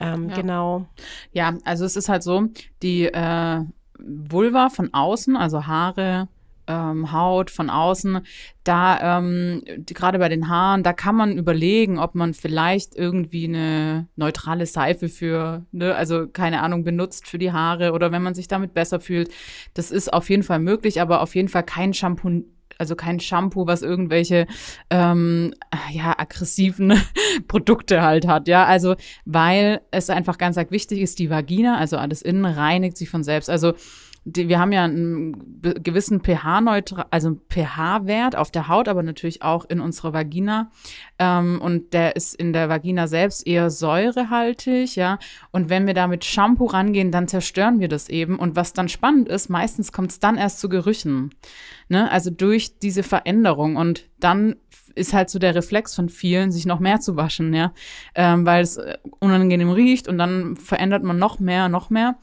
ähm, ja. genau. Ja, also es ist halt so, die äh, Vulva von außen, also Haare, ähm, Haut von außen, da ähm, gerade bei den Haaren, da kann man überlegen, ob man vielleicht irgendwie eine neutrale Seife für, ne, also keine Ahnung, benutzt für die Haare oder wenn man sich damit besser fühlt. Das ist auf jeden Fall möglich, aber auf jeden Fall kein Shampoo also kein Shampoo, was irgendwelche ähm, ja aggressiven Produkte halt hat, ja, also weil es einfach ganz arg wichtig ist, die Vagina, also alles innen reinigt sich von selbst, also die, wir haben ja einen gewissen pH-neutral, also pH-Wert auf der Haut, aber natürlich auch in unserer Vagina. Ähm, und der ist in der Vagina selbst eher säurehaltig, ja. Und wenn wir da mit Shampoo rangehen, dann zerstören wir das eben. Und was dann spannend ist, meistens kommt es dann erst zu Gerüchen. Ne? Also durch diese Veränderung. Und dann ist halt so der Reflex von vielen, sich noch mehr zu waschen, ja, ähm, weil es äh, unangenehm riecht und dann verändert man noch mehr, noch mehr.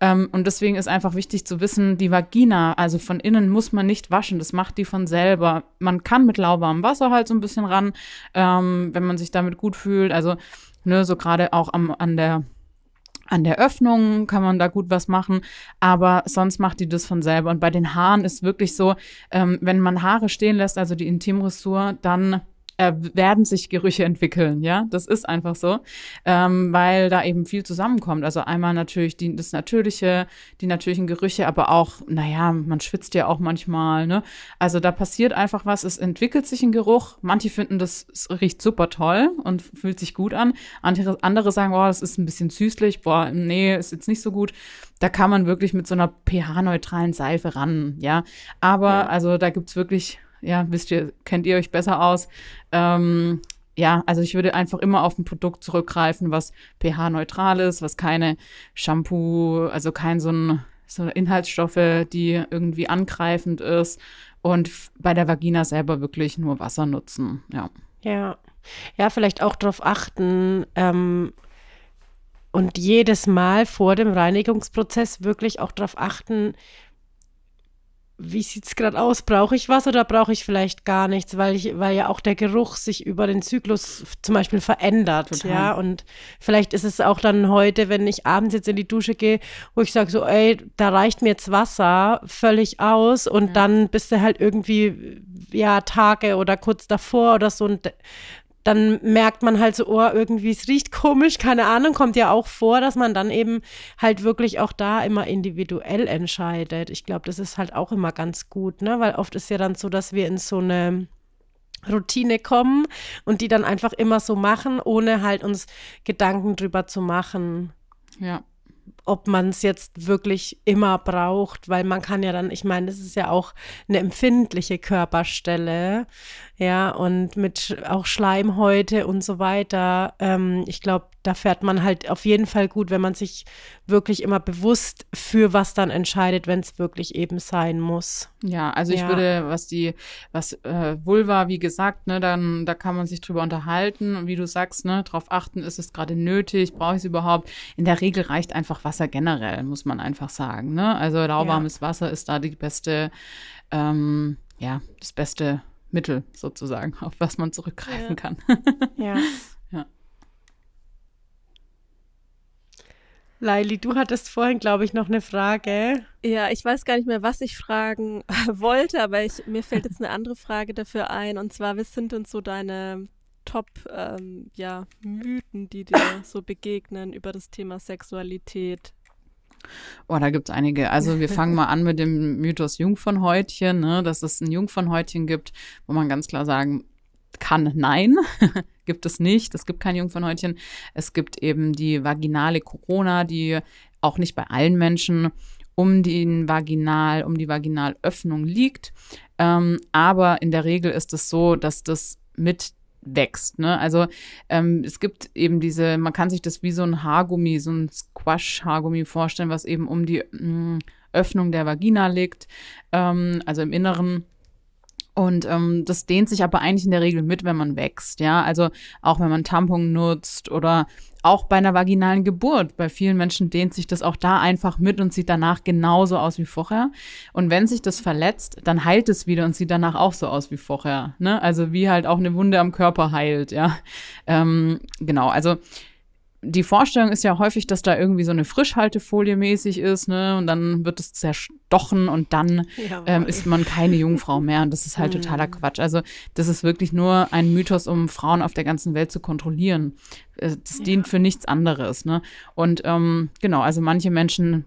Ähm, und deswegen ist einfach wichtig zu wissen, die Vagina, also von innen muss man nicht waschen, das macht die von selber. Man kann mit lauwarmem Wasser halt so ein bisschen ran, ähm, wenn man sich damit gut fühlt. Also, ne, so gerade auch am, an der an der Öffnung kann man da gut was machen, aber sonst macht die das von selber. Und bei den Haaren ist wirklich so, ähm, wenn man Haare stehen lässt, also die Intimressur, dann äh, werden sich Gerüche entwickeln, ja, das ist einfach so, ähm, weil da eben viel zusammenkommt. Also einmal natürlich die, das Natürliche, die natürlichen Gerüche, aber auch, naja, man schwitzt ja auch manchmal, ne? Also da passiert einfach was, es entwickelt sich ein Geruch. Manche finden, das riecht super toll und fühlt sich gut an. Andere, andere sagen, boah, das ist ein bisschen süßlich, boah, nee, ist jetzt nicht so gut. Da kann man wirklich mit so einer pH-neutralen Seife ran, ja. Aber ja. also da gibt's wirklich ja, wisst ihr, kennt ihr euch besser aus. Ähm, ja, also ich würde einfach immer auf ein Produkt zurückgreifen, was pH-neutral ist, was keine Shampoo, also kein so ein so Inhaltsstoffe, die irgendwie angreifend ist und bei der Vagina selber wirklich nur Wasser nutzen, ja. Ja, ja, vielleicht auch darauf achten ähm, und jedes Mal vor dem Reinigungsprozess wirklich auch darauf achten, wie sieht's gerade aus? Brauche ich was oder brauche ich vielleicht gar nichts, weil ich, weil ja auch der Geruch sich über den Zyklus zum Beispiel verändert, Total. ja. Und vielleicht ist es auch dann heute, wenn ich abends jetzt in die Dusche gehe, wo ich sage so, ey, da reicht mir jetzt Wasser völlig aus und ja. dann bist du halt irgendwie ja Tage oder kurz davor oder so und dann merkt man halt so, oh, irgendwie, es riecht komisch, keine Ahnung, kommt ja auch vor, dass man dann eben halt wirklich auch da immer individuell entscheidet. Ich glaube, das ist halt auch immer ganz gut, ne? Weil oft ist ja dann so, dass wir in so eine Routine kommen und die dann einfach immer so machen, ohne halt uns Gedanken drüber zu machen. Ja ob man es jetzt wirklich immer braucht, weil man kann ja dann, ich meine, das ist ja auch eine empfindliche Körperstelle, ja, und mit auch Schleimhäute und so weiter. Ähm, ich glaube, da fährt man halt auf jeden Fall gut, wenn man sich wirklich immer bewusst für was dann entscheidet, wenn es wirklich eben sein muss. Ja, also ich ja. würde, was die, was äh, Vulva, wie gesagt, ne, dann da kann man sich drüber unterhalten und wie du sagst, ne, darauf achten, ist es gerade nötig, brauche ich es überhaupt? In der Regel reicht einfach Wasser generell, muss man einfach sagen. Ne? Also lauwarmes ja. Wasser ist da die beste, ähm, ja, das beste Mittel sozusagen, auf was man zurückgreifen ja. kann. ja. ja. Laili, du hattest vorhin, glaube ich, noch eine Frage. Ja, ich weiß gar nicht mehr, was ich fragen wollte, aber ich, mir fällt jetzt eine andere Frage dafür ein. Und zwar, was sind denn so deine Top-Mythen, ähm, ja, die dir so begegnen über das Thema Sexualität? Oh, da gibt es einige. Also wir fangen mal an mit dem Mythos Jungfernhäutchen, ne, dass es ein Jungfernhäutchen gibt, wo man ganz klar sagen kann, nein, gibt es nicht. Es gibt kein Jungfernhäutchen. Es gibt eben die vaginale Corona, die auch nicht bei allen Menschen um den Vaginal, um die Vaginalöffnung liegt. Ähm, aber in der Regel ist es so, dass das mit wächst. Ne? Also ähm, es gibt eben diese, man kann sich das wie so ein Haargummi, so ein Squash-Haargummi vorstellen, was eben um die mh, mm, Öffnung der Vagina liegt, ähm, also im Inneren. Und ähm, das dehnt sich aber eigentlich in der Regel mit, wenn man wächst, ja. Also auch wenn man Tampon nutzt oder auch bei einer vaginalen Geburt. Bei vielen Menschen dehnt sich das auch da einfach mit und sieht danach genauso aus wie vorher. Und wenn sich das verletzt, dann heilt es wieder und sieht danach auch so aus wie vorher. Ne? Also wie halt auch eine Wunde am Körper heilt, ja. Ähm, genau, also die Vorstellung ist ja häufig, dass da irgendwie so eine Frischhaltefolie mäßig ist, ne? Und dann wird es zerstochen und dann ähm, ist man keine Jungfrau mehr. Und das ist halt totaler Quatsch. Also, das ist wirklich nur ein Mythos, um Frauen auf der ganzen Welt zu kontrollieren. Äh, das ja. dient für nichts anderes, ne? Und ähm, genau, also manche Menschen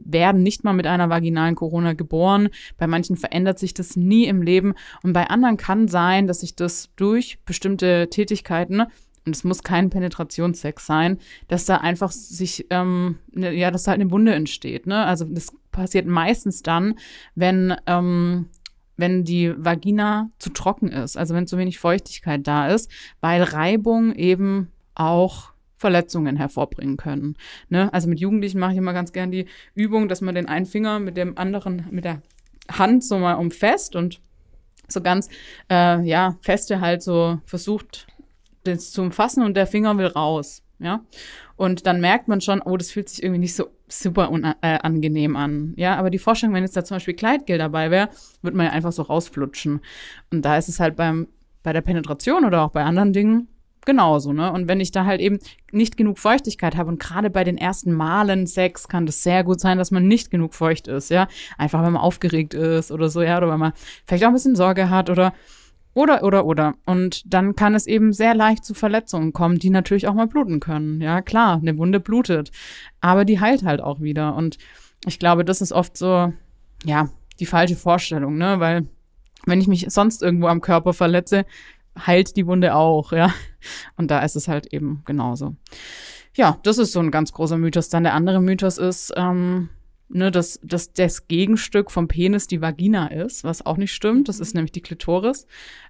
werden nicht mal mit einer vaginalen Corona geboren. Bei manchen verändert sich das nie im Leben. Und bei anderen kann sein, dass sich das durch bestimmte Tätigkeiten und es muss kein Penetrationssex sein, dass da einfach sich, ähm, ne, ja, dass da halt eine Wunde entsteht. Ne? Also das passiert meistens dann, wenn, ähm, wenn die Vagina zu trocken ist, also wenn zu wenig Feuchtigkeit da ist, weil Reibung eben auch Verletzungen hervorbringen können. Ne? Also mit Jugendlichen mache ich immer ganz gern die Übung, dass man den einen Finger mit dem anderen, mit der Hand so mal umfasst und so ganz, äh, ja, feste halt so versucht das zu umfassen und der Finger will raus. Ja. Und dann merkt man schon, oh, das fühlt sich irgendwie nicht so super unangenehm äh, an. Ja, aber die Vorstellung, wenn jetzt da zum Beispiel Kleidgel dabei wäre, würde man ja einfach so rausflutschen. Und da ist es halt beim, bei der Penetration oder auch bei anderen Dingen genauso, ne? Und wenn ich da halt eben nicht genug Feuchtigkeit habe und gerade bei den ersten Malen Sex kann das sehr gut sein, dass man nicht genug feucht ist, ja? Einfach wenn man aufgeregt ist oder so, ja, oder wenn man vielleicht auch ein bisschen Sorge hat oder oder, oder, oder. Und dann kann es eben sehr leicht zu Verletzungen kommen, die natürlich auch mal bluten können. Ja, klar, eine Wunde blutet. Aber die heilt halt auch wieder. Und ich glaube, das ist oft so, ja, die falsche Vorstellung, ne? Weil wenn ich mich sonst irgendwo am Körper verletze, heilt die Wunde auch, ja. Und da ist es halt eben genauso. Ja, das ist so ein ganz großer Mythos. Dann der andere Mythos ist, ähm, ne, dass, dass das Gegenstück vom Penis die Vagina ist, was auch nicht stimmt. Das ist nämlich die Klitoris.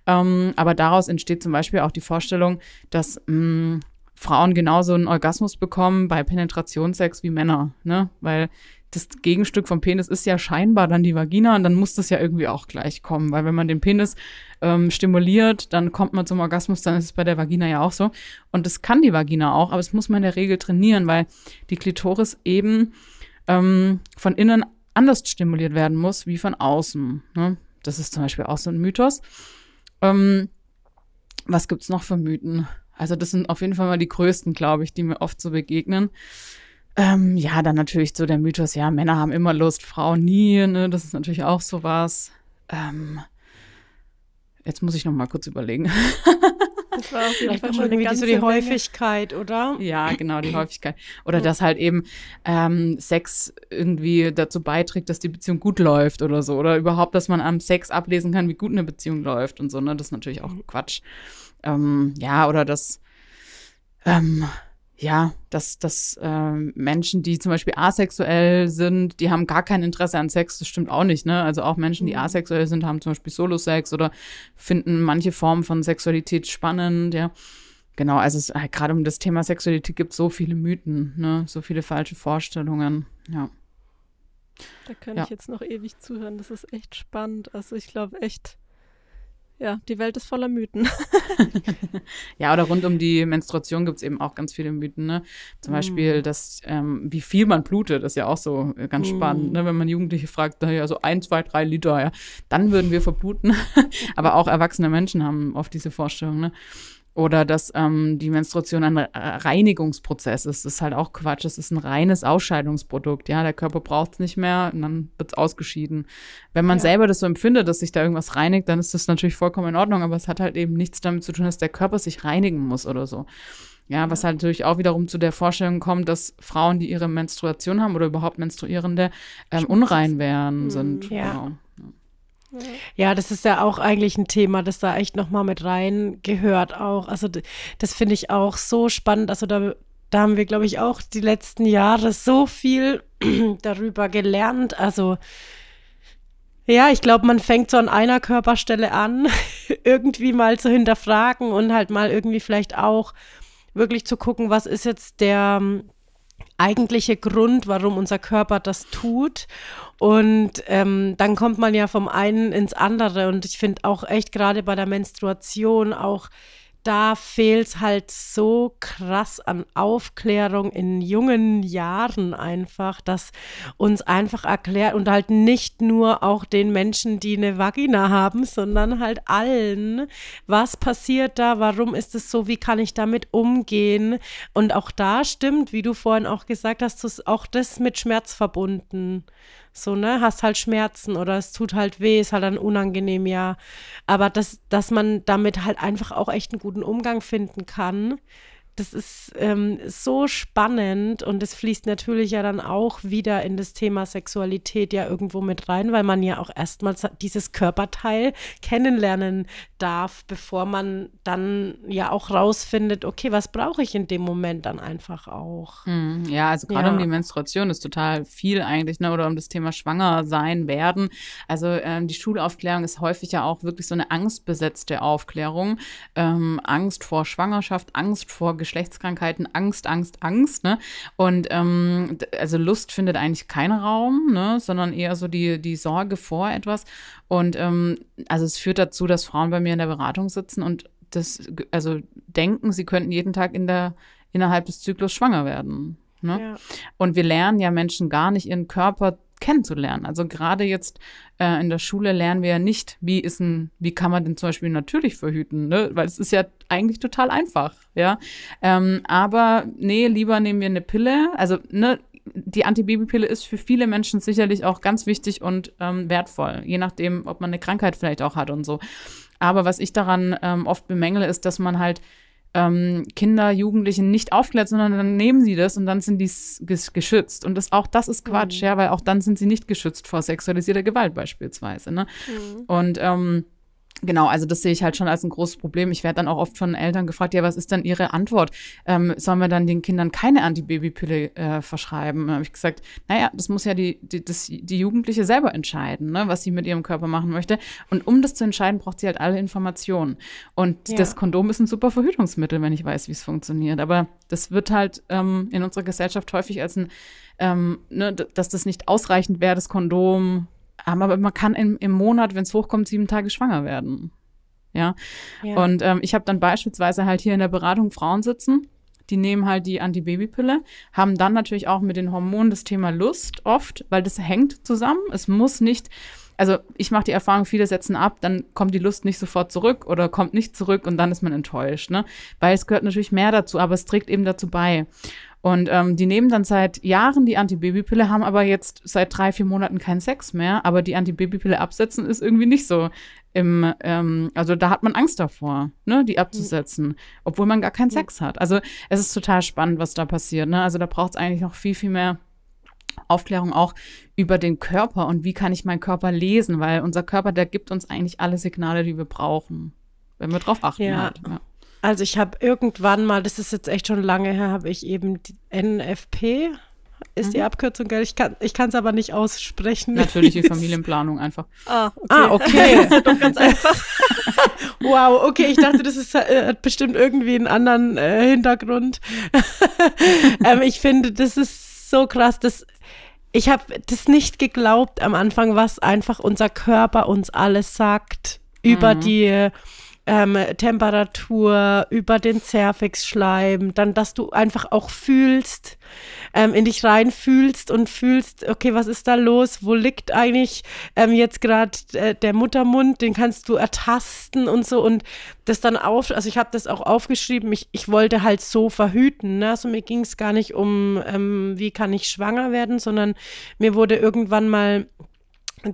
Ähm, aber daraus entsteht zum Beispiel auch die Vorstellung, dass mh, mm, Frauen genauso einen Orgasmus bekommen bei Penetrationssex wie Männer, ne? Weil das Gegenstück vom Penis ist ja scheinbar dann die Vagina und dann muss das ja irgendwie auch gleich kommen, weil wenn man den Penis ähm, stimuliert, dann kommt man zum Orgasmus, dann ist es bei der Vagina ja auch so. Und das kann die Vagina auch, aber es muss man in der Regel trainieren, weil die Klitoris eben ähm, von innen anders stimuliert werden muss wie von außen. Ne? Das ist zum Beispiel auch so ein Mythos. Ähm, was gibt's noch für Mythen? Also das sind auf jeden Fall mal die größten, glaube ich, die mir oft so begegnen. Ähm, ja, dann natürlich so der Mythos, ja, Männer haben immer Lust, Frauen nie, ne? Das ist natürlich auch sowas. Ähm, jetzt muss ich noch mal kurz überlegen. Das war auf jeden Fall schon irgendwie so die Häufigkeit, oder? Ja, genau, die Häufigkeit. Oder dass halt eben ähm, Sex irgendwie dazu beiträgt, dass die Beziehung gut läuft oder so. Oder überhaupt, dass man am Sex ablesen kann, wie gut eine Beziehung läuft und so, ne? Das ist natürlich auch Quatsch. Ähm, ja, oder dass ähm, ja, dass, dass äh, Menschen, die zum Beispiel asexuell sind, die haben gar kein Interesse an Sex, das stimmt auch nicht, ne? Also auch Menschen, die mhm. asexuell sind, haben zum Beispiel Solo-Sex oder finden manche Formen von Sexualität spannend, ja. Genau, also es, äh, gerade um das Thema Sexualität gibt es so viele Mythen, ne? So viele falsche Vorstellungen, ja. Da kann ja. ich jetzt noch ewig zuhören, das ist echt spannend. Also ich glaube echt, ja, die Welt ist voller Mythen. ja, oder rund um die Menstruation gibt es eben auch ganz viele Mythen. Ne? Zum mm. Beispiel, dass ähm, wie viel man blutet, ist ja auch so äh, ganz mm. spannend. Ne? Wenn man Jugendliche fragt, naja, so ein, zwei, drei Liter, ja, dann würden wir verbluten. Aber auch erwachsene Menschen haben oft diese Vorstellung. Ne? Oder dass ähm, die Menstruation ein Reinigungsprozess ist. Das ist halt auch Quatsch. Es ist ein reines Ausscheidungsprodukt. Ja, der Körper braucht es nicht mehr und dann wird es ausgeschieden. Wenn man ja. selber das so empfindet, dass sich da irgendwas reinigt, dann ist das natürlich vollkommen in Ordnung. Aber es hat halt eben nichts damit zu tun, dass der Körper sich reinigen muss oder so. Ja, was halt natürlich auch wiederum zu der Vorstellung kommt, dass Frauen, die ihre Menstruation haben oder überhaupt Menstruierende, ähm, unrein wären, mhm. sind. Ja. Genau. Ja, das ist ja auch eigentlich ein Thema, das da echt nochmal mit rein gehört auch. Also das finde ich auch so spannend. Also da, da haben wir, glaube ich, auch die letzten Jahre so viel darüber gelernt. Also ja, ich glaube, man fängt so an einer Körperstelle an, irgendwie mal zu hinterfragen und halt mal irgendwie vielleicht auch wirklich zu gucken, was ist jetzt der eigentliche Grund, warum unser Körper das tut. Und ähm, dann kommt man ja vom einen ins andere. Und ich finde auch echt gerade bei der Menstruation auch da fehlt es halt so krass an Aufklärung in jungen Jahren einfach, dass uns einfach erklärt und halt nicht nur auch den Menschen, die eine Vagina haben, sondern halt allen, was passiert da, warum ist es so, wie kann ich damit umgehen und auch da stimmt, wie du vorhin auch gesagt hast, auch das mit Schmerz verbunden. So, ne, hast halt Schmerzen oder es tut halt weh, ist halt dann unangenehm, ja. Aber dass, dass man damit halt einfach auch echt einen guten Umgang finden kann das ist ähm, so spannend und es fließt natürlich ja dann auch wieder in das Thema Sexualität ja irgendwo mit rein, weil man ja auch erstmals dieses Körperteil kennenlernen darf, bevor man dann ja auch rausfindet, okay, was brauche ich in dem Moment dann einfach auch. Hm, ja, also gerade ja. um die Menstruation ist total viel eigentlich, ne? oder um das Thema Schwanger sein werden. Also ähm, die Schulaufklärung ist häufig ja auch wirklich so eine angstbesetzte Aufklärung. Ähm, Angst vor Schwangerschaft, Angst vor Geschlechtskrankheiten Angst, Angst, Angst, ne? Und ähm, also Lust findet eigentlich keinen Raum, ne? Sondern eher so die, die Sorge vor etwas. Und ähm, also es führt dazu, dass Frauen bei mir in der Beratung sitzen und das, also denken, sie könnten jeden Tag in der, innerhalb des Zyklus schwanger werden. Ne? Ja. Und wir lernen ja Menschen gar nicht, ihren Körper kennenzulernen. Also gerade jetzt äh, in der Schule lernen wir ja nicht, wie ist ein, wie kann man denn zum Beispiel natürlich verhüten, ne? Weil es ist ja eigentlich total einfach, ja. Ähm, aber nee, lieber nehmen wir eine Pille. Also ne, die Antibabypille ist für viele Menschen sicherlich auch ganz wichtig und ähm, wertvoll, je nachdem, ob man eine Krankheit vielleicht auch hat und so. Aber was ich daran ähm, oft bemängele, ist, dass man halt ähm, Kinder, Jugendliche nicht aufklärt, sondern dann nehmen sie das und dann sind die geschützt. Und das, auch das ist Quatsch, mhm. ja, weil auch dann sind sie nicht geschützt vor sexualisierter Gewalt beispielsweise. Ne? Mhm. Und ähm, Genau, also das sehe ich halt schon als ein großes Problem. Ich werde dann auch oft von Eltern gefragt, ja, was ist dann ihre Antwort? Ähm, sollen wir dann den Kindern keine Antibabypille äh, verschreiben? Da habe ich gesagt, naja, das muss ja die, die, das, die Jugendliche selber entscheiden, ne, was sie mit ihrem Körper machen möchte. Und um das zu entscheiden, braucht sie halt alle Informationen. Und ja. das Kondom ist ein super Verhütungsmittel, wenn ich weiß, wie es funktioniert. Aber das wird halt ähm, in unserer Gesellschaft häufig als ein, ähm, ne, dass das nicht ausreichend wäre, das Kondom aber man kann im, im Monat, wenn es hochkommt, sieben Tage schwanger werden. Ja. ja. Und ähm, ich habe dann beispielsweise halt hier in der Beratung Frauen sitzen, die nehmen halt die Antibabypille, haben dann natürlich auch mit den Hormonen das Thema Lust oft, weil das hängt zusammen. Es muss nicht also ich mache die Erfahrung, viele setzen ab, dann kommt die Lust nicht sofort zurück oder kommt nicht zurück und dann ist man enttäuscht, ne? Weil es gehört natürlich mehr dazu, aber es trägt eben dazu bei. Und ähm, die nehmen dann seit Jahren die Antibabypille, haben aber jetzt seit drei, vier Monaten keinen Sex mehr. Aber die Antibabypille absetzen ist irgendwie nicht so im, ähm, also da hat man Angst davor, ne, die abzusetzen, obwohl man gar keinen Sex hat. Also es ist total spannend, was da passiert. Ne? Also da braucht es eigentlich noch viel, viel mehr Aufklärung auch über den Körper und wie kann ich meinen Körper lesen, weil unser Körper, der gibt uns eigentlich alle Signale, die wir brauchen, wenn wir drauf achten. Ja. Halt. ja. Also ich habe irgendwann mal, das ist jetzt echt schon lange her, habe ich eben die NFP, ist mhm. die Abkürzung, gell? Ich kann es aber nicht aussprechen. Natürlich die Familienplanung einfach. Ah, okay. Ah, okay. das ist doch ganz einfach. wow, okay, ich dachte, das ist äh, bestimmt irgendwie einen anderen äh, Hintergrund. ähm, ich finde, das ist so krass, dass ich habe das nicht geglaubt am Anfang, was einfach unser Körper uns alles sagt über mhm. die ähm, Temperatur, über den Zervixschleim, dann, dass du einfach auch fühlst, ähm, in dich reinfühlst und fühlst, okay, was ist da los? Wo liegt eigentlich ähm, jetzt gerade äh, der Muttermund? Den kannst du ertasten und so und das dann auf, also ich habe das auch aufgeschrieben, ich, ich wollte halt so verhüten, ne? also mir ging es gar nicht um, ähm, wie kann ich schwanger werden, sondern mir wurde irgendwann mal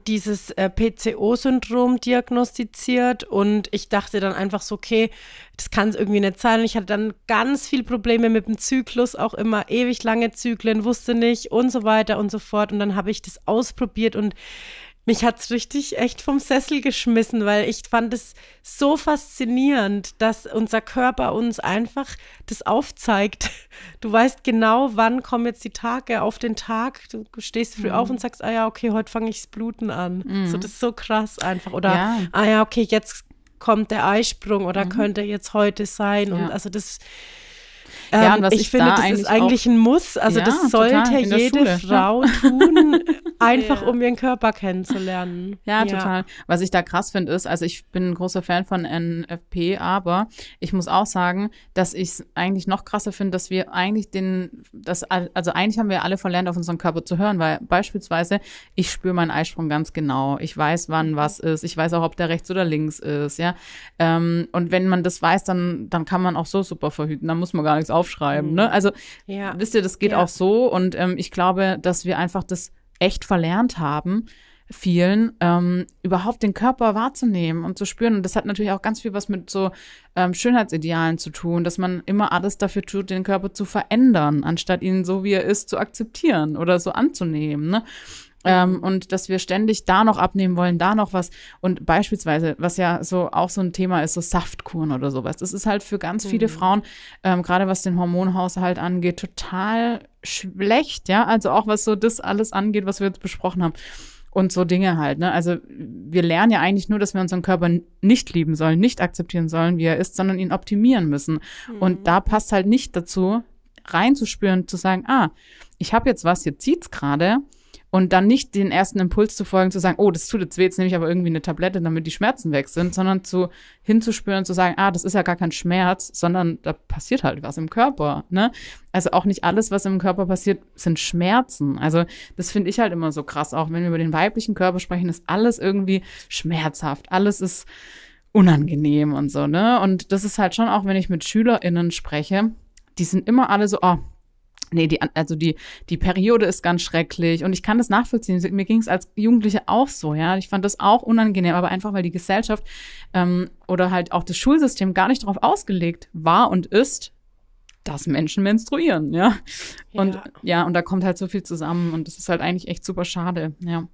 dieses äh, PCO-Syndrom diagnostiziert und ich dachte dann einfach so, okay, das kann es irgendwie nicht sein. Ich hatte dann ganz viele Probleme mit dem Zyklus, auch immer ewig lange Zyklen, wusste nicht und so weiter und so fort. Und dann habe ich das ausprobiert und mich hat es richtig echt vom Sessel geschmissen, weil ich fand es so faszinierend, dass unser Körper uns einfach das aufzeigt. Du weißt genau, wann kommen jetzt die Tage auf den Tag. Du stehst früh mhm. auf und sagst, ah ja, okay, heute fange ich das Bluten an. Mhm. So, das ist so krass einfach. Oder, ja. ah ja, okay, jetzt kommt der Eisprung oder mhm. könnte jetzt heute sein. Ja. Und also das ja, was ich, ich finde, da das ist eigentlich ein Muss. Also ja, das sollte jede Schule, Frau tun, einfach um ihren Körper kennenzulernen. Ja, total. Was ich da krass finde, ist, also ich bin ein großer Fan von NFP, aber ich muss auch sagen, dass ich es eigentlich noch krasser finde, dass wir eigentlich den, das, also eigentlich haben wir alle verlernt, auf unseren Körper zu hören, weil beispielsweise ich spüre meinen Eisprung ganz genau. Ich weiß, wann mhm. was ist. Ich weiß auch, ob der rechts oder links ist, ja. Ähm, und wenn man das weiß, dann, dann kann man auch so super verhüten. Dann muss man gar nichts auf aufschreiben. Mhm. Ne? Also ja. wisst ihr, das geht ja. auch so. Und ähm, ich glaube, dass wir einfach das echt verlernt haben, vielen, ähm, überhaupt den Körper wahrzunehmen und zu spüren. Und das hat natürlich auch ganz viel was mit so ähm, Schönheitsidealen zu tun, dass man immer alles dafür tut, den Körper zu verändern, anstatt ihn so, wie er ist, zu akzeptieren oder so anzunehmen. Ne? Ähm, und dass wir ständig da noch abnehmen wollen, da noch was. Und beispielsweise, was ja so auch so ein Thema ist, so Saftkuren oder sowas. Das ist halt für ganz viele mhm. Frauen, ähm, gerade was den Hormonhaushalt angeht, total schlecht, ja. Also auch was so das alles angeht, was wir jetzt besprochen haben. Und so Dinge halt, ne? Also wir lernen ja eigentlich nur, dass wir unseren Körper nicht lieben sollen, nicht akzeptieren sollen, wie er ist, sondern ihn optimieren müssen. Mhm. Und da passt halt nicht dazu, reinzuspüren, zu sagen, ah, ich habe jetzt was, jetzt zieht's gerade und dann nicht den ersten Impuls zu folgen, zu sagen, oh, das tut jetzt weh, jetzt nehme ich aber irgendwie eine Tablette, damit die Schmerzen weg sind, sondern zu hinzuspüren, zu sagen, ah, das ist ja gar kein Schmerz, sondern da passiert halt was im Körper, ne? Also auch nicht alles, was im Körper passiert, sind Schmerzen. Also das finde ich halt immer so krass, auch wenn wir über den weiblichen Körper sprechen, ist alles irgendwie schmerzhaft, alles ist unangenehm und so, ne? Und das ist halt schon auch, wenn ich mit SchülerInnen spreche, die sind immer alle so, oh, Nee, die, also die, die Periode ist ganz schrecklich und ich kann das nachvollziehen. Mir ging es als Jugendliche auch so, ja. Ich fand das auch unangenehm, aber einfach, weil die Gesellschaft ähm, oder halt auch das Schulsystem gar nicht darauf ausgelegt war und ist, dass Menschen menstruieren, ja. Und ja. ja, und da kommt halt so viel zusammen und das ist halt eigentlich echt super schade, ja.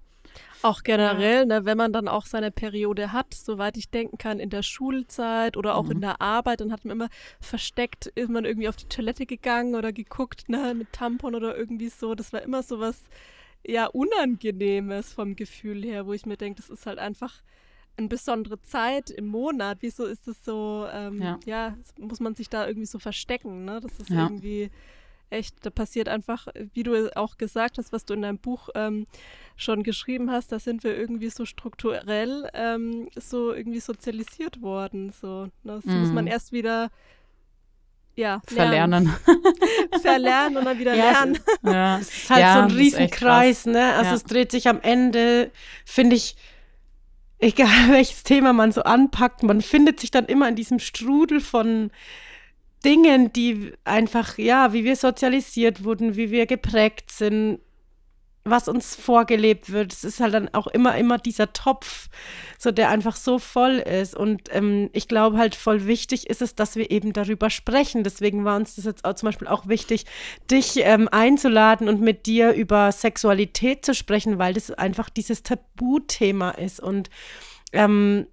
Auch generell, ne, wenn man dann auch seine Periode hat, soweit ich denken kann, in der Schulzeit oder auch mhm. in der Arbeit, dann hat man immer versteckt, ist man irgendwie auf die Toilette gegangen oder geguckt, ne, mit Tampon oder irgendwie so. Das war immer so was, ja, Unangenehmes vom Gefühl her, wo ich mir denke, das ist halt einfach eine besondere Zeit im Monat. Wieso ist das so, ähm, ja. ja. muss man sich da irgendwie so verstecken, ne? Das ist ja. irgendwie echt, da passiert einfach, wie du auch gesagt hast, was du in deinem Buch ähm, schon geschrieben hast, da sind wir irgendwie so strukturell ähm, so irgendwie sozialisiert worden. So, ne? das mhm. muss man mhm. erst wieder ja, verlernen. Verlernen und dann wieder Ja, es lernen. ja. Es ist halt Ja, so ein Riesenkreis, ne? Also es dreht sich am Ende, finde ich, egal welches Thema man so anpackt, man findet sich dann immer in diesem Strudel von Dingen, die einfach, ja, wie wir sozialisiert wurden, wie wir geprägt sind, was uns vorgelebt wird. Es ist halt dann auch immer, immer dieser Topf, so der einfach so voll ist. Und ähm, ich glaube halt voll wichtig ist es, dass wir eben darüber sprechen. Deswegen war uns das jetzt auch zum Beispiel auch wichtig, dich ähm, einzuladen und mit dir über Sexualität zu sprechen, weil das einfach dieses Tabuthema ist. Und ähm,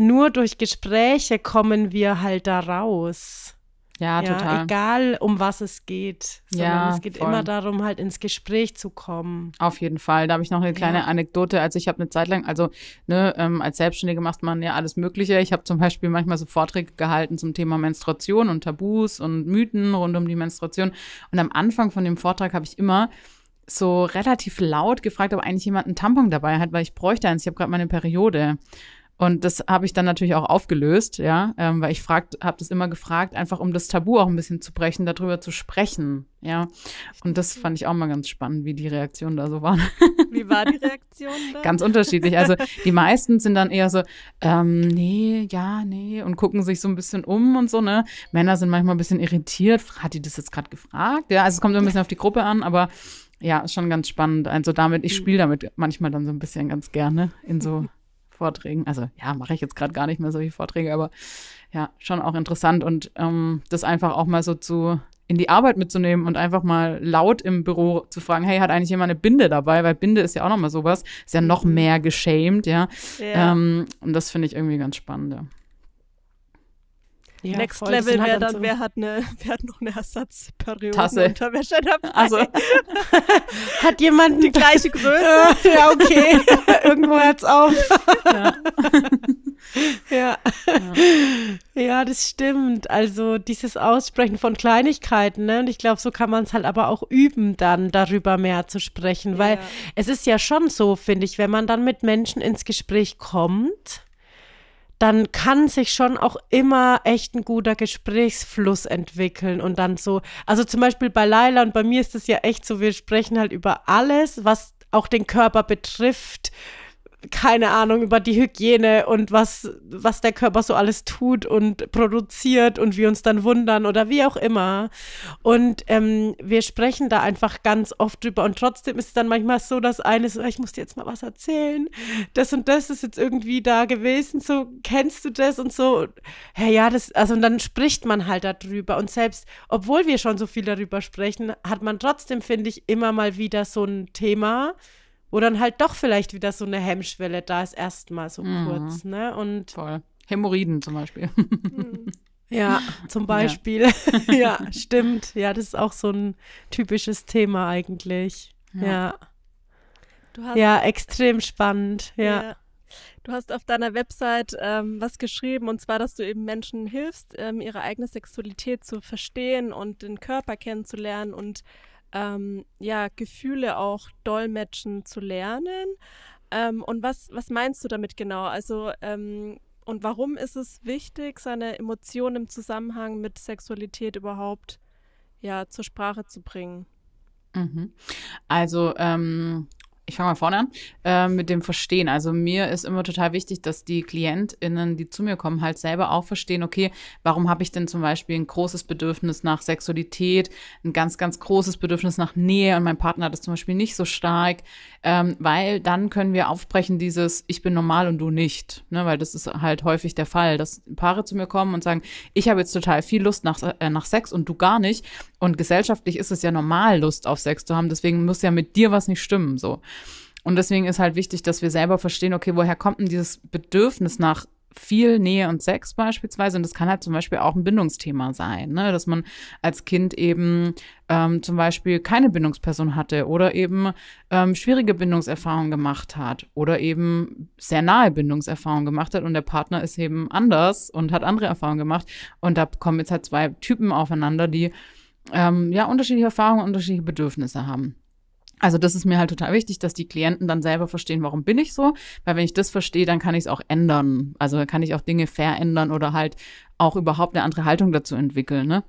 nur durch Gespräche kommen wir halt da raus. Ja, total. egal um was es geht. Sondern Ja, es geht voll. immer darum, halt ins Gespräch zu kommen. Auf jeden Fall. Da habe ich noch eine kleine Ja. Anekdote. Also ich habe eine Zeit lang, also ne, ähm, als Selbstständige macht man ja alles Mögliche. Ich habe zum Beispiel manchmal so Vorträge gehalten zum Thema Menstruation und Tabus und Mythen rund um die Menstruation. Und am Anfang von dem Vortrag habe ich immer so relativ laut gefragt, ob eigentlich jemand einen Tampon dabei hat, weil ich bräuchte eins. Ich habe gerade meine Periode. Und das habe ich dann natürlich auch aufgelöst, ja, ähm, weil ich fragt, habe das immer gefragt, einfach um das Tabu auch ein bisschen zu brechen, darüber zu sprechen, ja. Und das fand ich auch mal ganz spannend, wie die Reaktionen da so waren. Wie war die Reaktion da? Ganz unterschiedlich. Also die meisten sind dann eher so, ähm, nee, ja, nee, und gucken sich so ein bisschen um und so, ne? Männer sind manchmal ein bisschen irritiert. Hat die das jetzt gerade gefragt? Ja, also es kommt so ein bisschen auf die Gruppe an, aber ja, ist schon ganz spannend. Also damit, ich spiele damit manchmal dann so ein bisschen ganz gerne in so Vorträgen. Also ja, mache ich jetzt gerade gar nicht mehr solche Vorträge, aber ja, schon auch interessant und ähm, das einfach auch mal so zu in die Arbeit mitzunehmen und einfach mal laut im Büro zu fragen, hey, hat eigentlich jemand eine Binde dabei? Weil Binde ist ja auch noch mal sowas, ist ja noch mehr geschämt, ja. Ja. Ähm, und das finde ich irgendwie ganz spannend, ja. Ja, Next voll, Level halt wäre dann, so- wer hat eine, wer hat noch eine Ersatzperiode Tasse. Unterwäsche dabei? Also, Hat jemand die gleiche Größe. Äh, ja, okay. Irgendwo hört's auf. ja. ja. das stimmt. Also dieses Aussprechen von Kleinigkeiten, ne? Und ich glaube, so kann man es halt aber auch üben, dann darüber mehr zu sprechen. Weil Ja. es ist ja schon so, finde ich, wenn man dann mit Menschen ins Gespräch kommt, dann kann sich schon auch immer echt ein guter Gesprächsfluss entwickeln und dann so, also zum Beispiel bei Laila und bei mir ist es ja echt so, wir sprechen halt über alles, was auch den Körper betrifft, keine Ahnung, über die Hygiene und was, was der Körper so alles tut und produziert und wir uns dann wundern oder wie auch immer. Und ähm, wir sprechen da einfach ganz oft drüber und trotzdem ist es dann manchmal so, dass eine so, ich muss dir jetzt mal was erzählen. Das und das ist jetzt irgendwie da gewesen, so kennst du das und so. Ja, ja, das, also und dann spricht man halt darüber und selbst, obwohl wir schon so viel darüber sprechen, hat man trotzdem, finde ich, immer mal wieder so ein Thema, wo dann halt doch vielleicht wieder so eine Hemmschwelle da ist, erstmal so Mhm. kurz, ne? Und voll. Hämorrhoiden zum Beispiel. ja, zum Beispiel. Ja. stimmt. Ja, das ist auch so ein typisches Thema eigentlich. Ja. Ja, Du hast, ja, extrem spannend. Ja. Ja. Du hast auf deiner Website ähm, was geschrieben, und zwar, dass du eben Menschen hilfst, ähm, ihre eigene Sexualität zu verstehen und den Körper kennenzulernen und ähm, ja, Gefühle auch dolmetschen zu lernen. Ähm, und was, was meinst du damit genau? Also, ähm, und warum ist es wichtig, seine Emotionen im Zusammenhang mit Sexualität überhaupt ja, zur Sprache zu bringen? Mhm. Also, ähm, ich fange mal vorne an, äh, mit dem Verstehen. Also mir ist immer total wichtig, dass die KlientInnen, die zu mir kommen, halt selber auch verstehen, okay, warum habe ich denn zum Beispiel ein großes Bedürfnis nach Sexualität, ein ganz, ganz großes Bedürfnis nach Nähe und mein Partner hat das zum Beispiel nicht so stark, ähm, weil dann können wir aufbrechen dieses Ich bin normal und du nicht, ne? weil das ist halt häufig der Fall, dass Paare zu mir kommen und sagen, ich habe jetzt total viel Lust nach, äh, nach Sex und du gar nicht und gesellschaftlich ist es ja normal, Lust auf Sex zu haben, deswegen muss ja mit dir was nicht stimmen, so. Und deswegen ist halt wichtig, dass wir selber verstehen, okay, woher kommt denn dieses Bedürfnis nach viel Nähe und Sex beispielsweise? Und das kann halt zum Beispiel auch ein Bindungsthema sein, ne? dass man als Kind eben ähm, zum Beispiel keine Bindungsperson hatte oder eben ähm, schwierige Bindungserfahrungen gemacht hat oder eben sehr nahe Bindungserfahrungen gemacht hat und der Partner ist eben anders und hat andere Erfahrungen gemacht. Und da kommen jetzt halt zwei Typen aufeinander, die ähm, ja unterschiedliche Erfahrungen, unterschiedliche Bedürfnisse haben. Also das ist mir halt total wichtig, dass die Klienten dann selber verstehen, warum bin ich so, weil wenn ich das verstehe, dann kann ich es auch ändern. Also kann ich auch Dinge verändern oder halt auch überhaupt eine andere Haltung dazu entwickeln. Ne?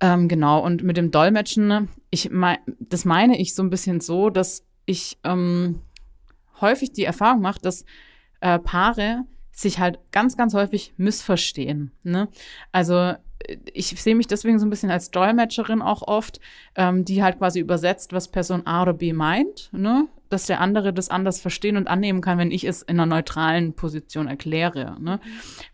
Ähm, genau, und mit dem Dolmetschen, ich mein, das meine ich so ein bisschen so, dass ich ähm, häufig die Erfahrung mache, dass äh, Paare sich halt ganz, ganz häufig missverstehen. Ne? Also ich sehe mich deswegen so ein bisschen als Dolmetscherin auch oft, ähm, die halt quasi übersetzt, was Person A oder B meint, ne? dass der andere das anders verstehen und annehmen kann, wenn ich es in einer neutralen Position erkläre. Ne?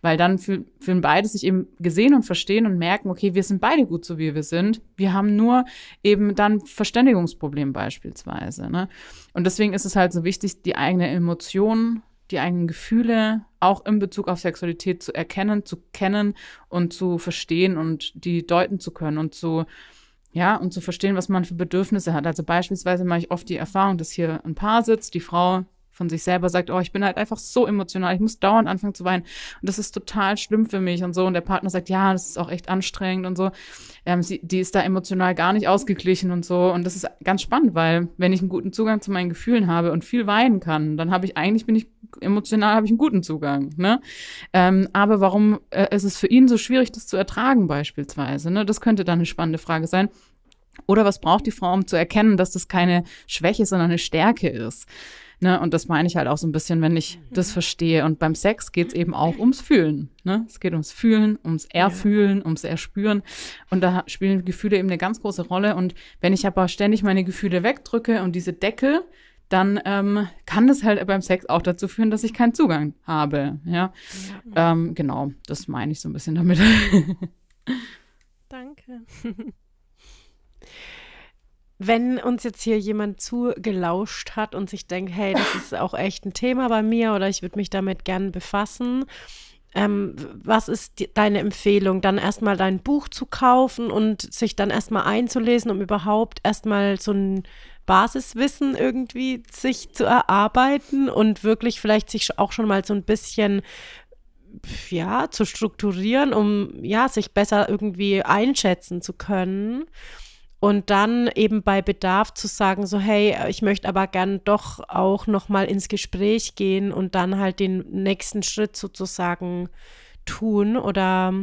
Weil dann fühl, fühlen beide sich eben gesehen und verstehen und merken, okay, wir sind beide gut so, wie wir sind. Wir haben nur eben dann Verständigungsproblem beispielsweise. Ne? Und deswegen ist es halt so wichtig, die eigene Emotion die eigenen Gefühle auch in Bezug auf Sexualität zu erkennen, zu kennen und zu verstehen und die deuten zu können und zu, ja, und zu verstehen, was man für Bedürfnisse hat. Also beispielsweise mache ich oft die Erfahrung, dass hier ein Paar sitzt, die Frau von sich selber sagt, oh, ich bin halt einfach so emotional, ich muss dauernd anfangen zu weinen und das ist total schlimm für mich und so und der Partner sagt, ja, das ist auch echt anstrengend und so. Ähm, sie, die ist da emotional gar nicht ausgeglichen und so und das ist ganz spannend, weil wenn ich einen guten Zugang zu meinen Gefühlen habe und viel weinen kann, dann habe ich eigentlich bin ich emotional habe ich einen guten Zugang, ne? Ähm, aber warum äh, ist es für ihn so schwierig, das zu ertragen beispielsweise? Ne? Das könnte dann eine spannende Frage sein. Oder was braucht die Frau, um zu erkennen, dass das keine Schwäche, sondern eine Stärke ist? Ne? Und das meine ich halt auch so ein bisschen, wenn ich das verstehe. Und beim Sex geht es eben auch ums Fühlen. Ne? Es geht ums Fühlen, ums Erfühlen, ja. ums Erspüren. Und da spielen Gefühle eben eine ganz große Rolle. Und wenn ich aber ständig meine Gefühle wegdrücke und diese Deckel, dann ähm, kann das halt beim Sex auch dazu führen, dass ich keinen Zugang habe. Ja, ja. Ähm, genau, das meine ich so ein bisschen damit. Danke. wenn uns jetzt hier jemand zugelauscht hat und sich denkt, hey, das ist auch echt ein Thema bei mir oder ich würde mich damit gern befassen, ähm, was ist die, deine Empfehlung? Dann erstmal dein Buch zu kaufen und sich dann erstmal einzulesen, um überhaupt erstmal so ein Basiswissen irgendwie sich zu erarbeiten und wirklich vielleicht sich auch schon mal so ein bisschen ja, zu strukturieren, um ja, sich besser irgendwie einschätzen zu können. Und dann eben bei Bedarf zu sagen, so hey, ich möchte aber gern doch auch noch mal ins Gespräch gehen und dann halt den nächsten Schritt sozusagen tun oder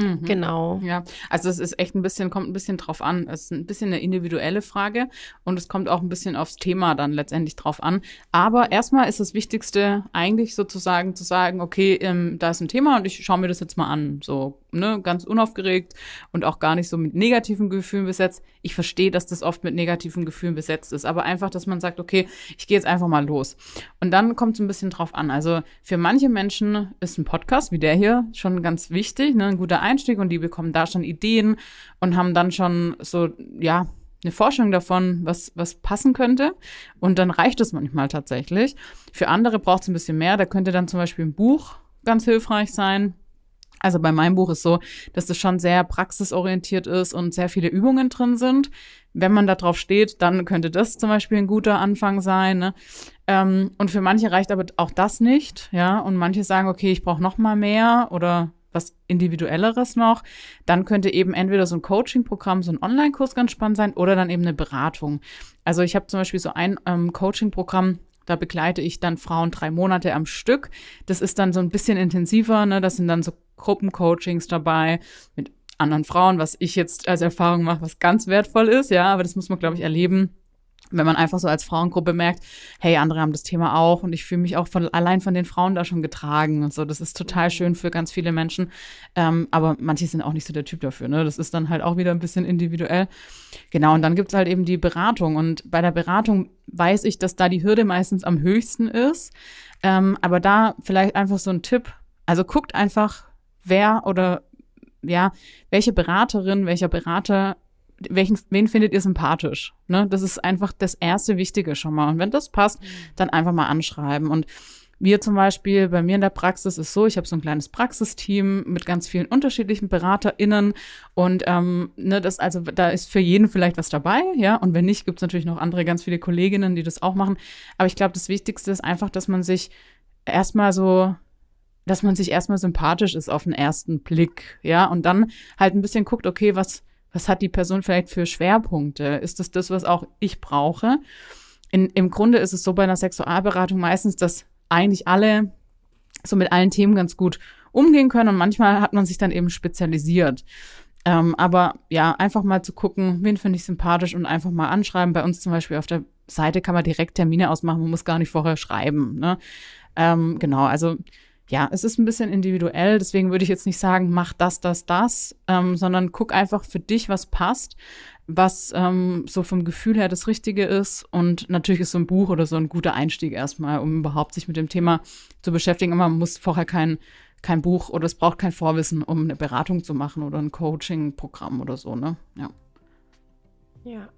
Mhm. Genau. Ja, also es ist echt ein bisschen, kommt ein bisschen drauf an. Es ist ein bisschen eine individuelle Frage und es kommt auch ein bisschen aufs Thema dann letztendlich drauf an. Aber erstmal ist das Wichtigste eigentlich sozusagen zu sagen, okay, ähm, da ist ein Thema und ich schaue mir das jetzt mal an. So, ne, ganz unaufgeregt und auch gar nicht so mit negativen Gefühlen besetzt. Ich verstehe, dass das oft mit negativen Gefühlen besetzt ist, aber einfach, dass man sagt, okay, ich gehe jetzt einfach mal los. Und dann kommt es ein bisschen drauf an. Also für manche Menschen ist ein Podcast wie der hier schon ganz wichtig, ne, ein guter Einstieg und die bekommen da schon Ideen und haben dann schon so, ja, eine Forschung davon, was, was passen könnte. Und dann reicht es manchmal tatsächlich. Für andere braucht es ein bisschen mehr. Da könnte dann zum Beispiel ein Buch ganz hilfreich sein. Also bei meinem Buch ist so, dass es schon sehr praxisorientiert ist und sehr viele Übungen drin sind. Wenn man da drauf steht, dann könnte das zum Beispiel ein guter Anfang sein. Ne? Ähm, und für manche reicht aber auch das nicht, ja. Und manche sagen, okay, ich brauche noch mal mehr oder was Individuelleres noch, dann könnte eben entweder so ein Coaching-Programm, so ein Online-Kurs ganz spannend sein oder dann eben eine Beratung. Also ich habe zum Beispiel so ein ähm, Coaching-Programm, da begleite ich dann Frauen drei Monate am Stück. Das ist dann so ein bisschen intensiver, ne? Das sind dann so Gruppencoachings dabei mit anderen Frauen, was ich jetzt als Erfahrung mache, was ganz wertvoll ist, ja, aber das muss man, glaube ich, erleben wenn man einfach so als Frauengruppe merkt, hey, andere haben das Thema auch und ich fühle mich auch von, allein von den Frauen da schon getragen und so. Das ist total schön für ganz viele Menschen. Ähm, aber manche sind auch nicht so der Typ dafür. Ne? Das ist dann halt auch wieder ein bisschen individuell. Genau, und dann gibt's halt eben die Beratung. Und bei der Beratung weiß ich, dass da die Hürde meistens am höchsten ist. Ähm, aber da vielleicht einfach so ein Tipp. Also guckt einfach, wer oder ja, welche Beraterin, welcher Berater welchen, wen findet ihr sympathisch? Ne? Das ist einfach das erste Wichtige schon mal. Und wenn das passt, mhm. dann einfach mal anschreiben. Und wir zum Beispiel, bei mir in der Praxis ist so, ich habe so ein kleines Praxisteam mit ganz vielen unterschiedlichen BeraterInnen und ähm, ne, das also da ist für jeden vielleicht was dabei, ja. Und wenn nicht, gibt es natürlich noch andere ganz viele Kolleginnen, die das auch machen. Aber ich glaube, das Wichtigste ist einfach, dass man sich erstmal so dass man sich erstmal sympathisch ist auf den ersten Blick, ja, und dann halt ein bisschen guckt, okay, was, was hat die Person vielleicht für Schwerpunkte? Ist das das, was auch ich brauche? In, Im Grunde ist es so bei einer Sexualberatung meistens, dass eigentlich alle so mit allen Themen ganz gut umgehen können und manchmal hat man sich dann eben spezialisiert. Ähm, aber ja, einfach mal zu gucken, wen finde ich sympathisch und einfach mal anschreiben. Bei uns zum Beispiel auf der Seite kann man direkt Termine ausmachen, man muss gar nicht vorher schreiben. Ne? Ähm, genau, also ja, es ist ein bisschen individuell, deswegen würde ich jetzt nicht sagen, mach das, das, das, ähm, sondern guck einfach für dich, was passt, was ähm, so vom Gefühl her das Richtige ist. Und natürlich ist so ein Buch oder so ein guter Einstieg erstmal, um überhaupt sich mit dem Thema zu beschäftigen. Aber man muss vorher kein, kein Buch oder es braucht kein Vorwissen, um eine Beratung zu machen oder ein Coaching-Programm oder so, ne? Ja. Ja.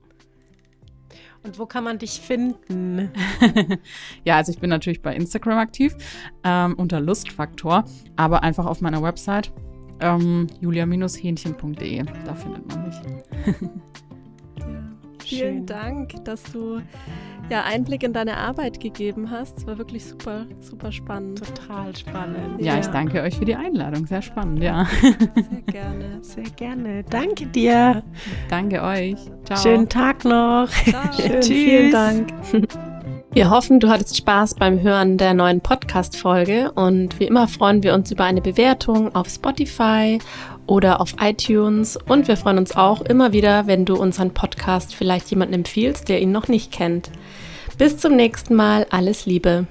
Und wo kann man dich finden? ja, also ich bin natürlich bei Instagram aktiv ähm, unter Lustfaktor, aber einfach auf meiner Website ähm, julia-hähnchen.de. Da findet man mich. Vielen Schön. Dank, dass du ja, Einblick in deine Arbeit gegeben hast. Es war wirklich super, super spannend. Total spannend. Ja, ja, ich danke euch für die Einladung. Sehr spannend, ja. Sehr gerne. Sehr gerne. Danke dir. Danke euch. Ciao. Schönen Tag noch. Schön, vielen Dank. Wir hoffen, du hattest Spaß beim Hören der neuen Podcast-Folge und wie immer freuen wir uns über eine Bewertung auf Spotify oder auf iTunes und wir freuen uns auch immer wieder, wenn du unseren Podcast vielleicht jemandem empfiehlst, der ihn noch nicht kennt. Bis zum nächsten Mal, alles Liebe.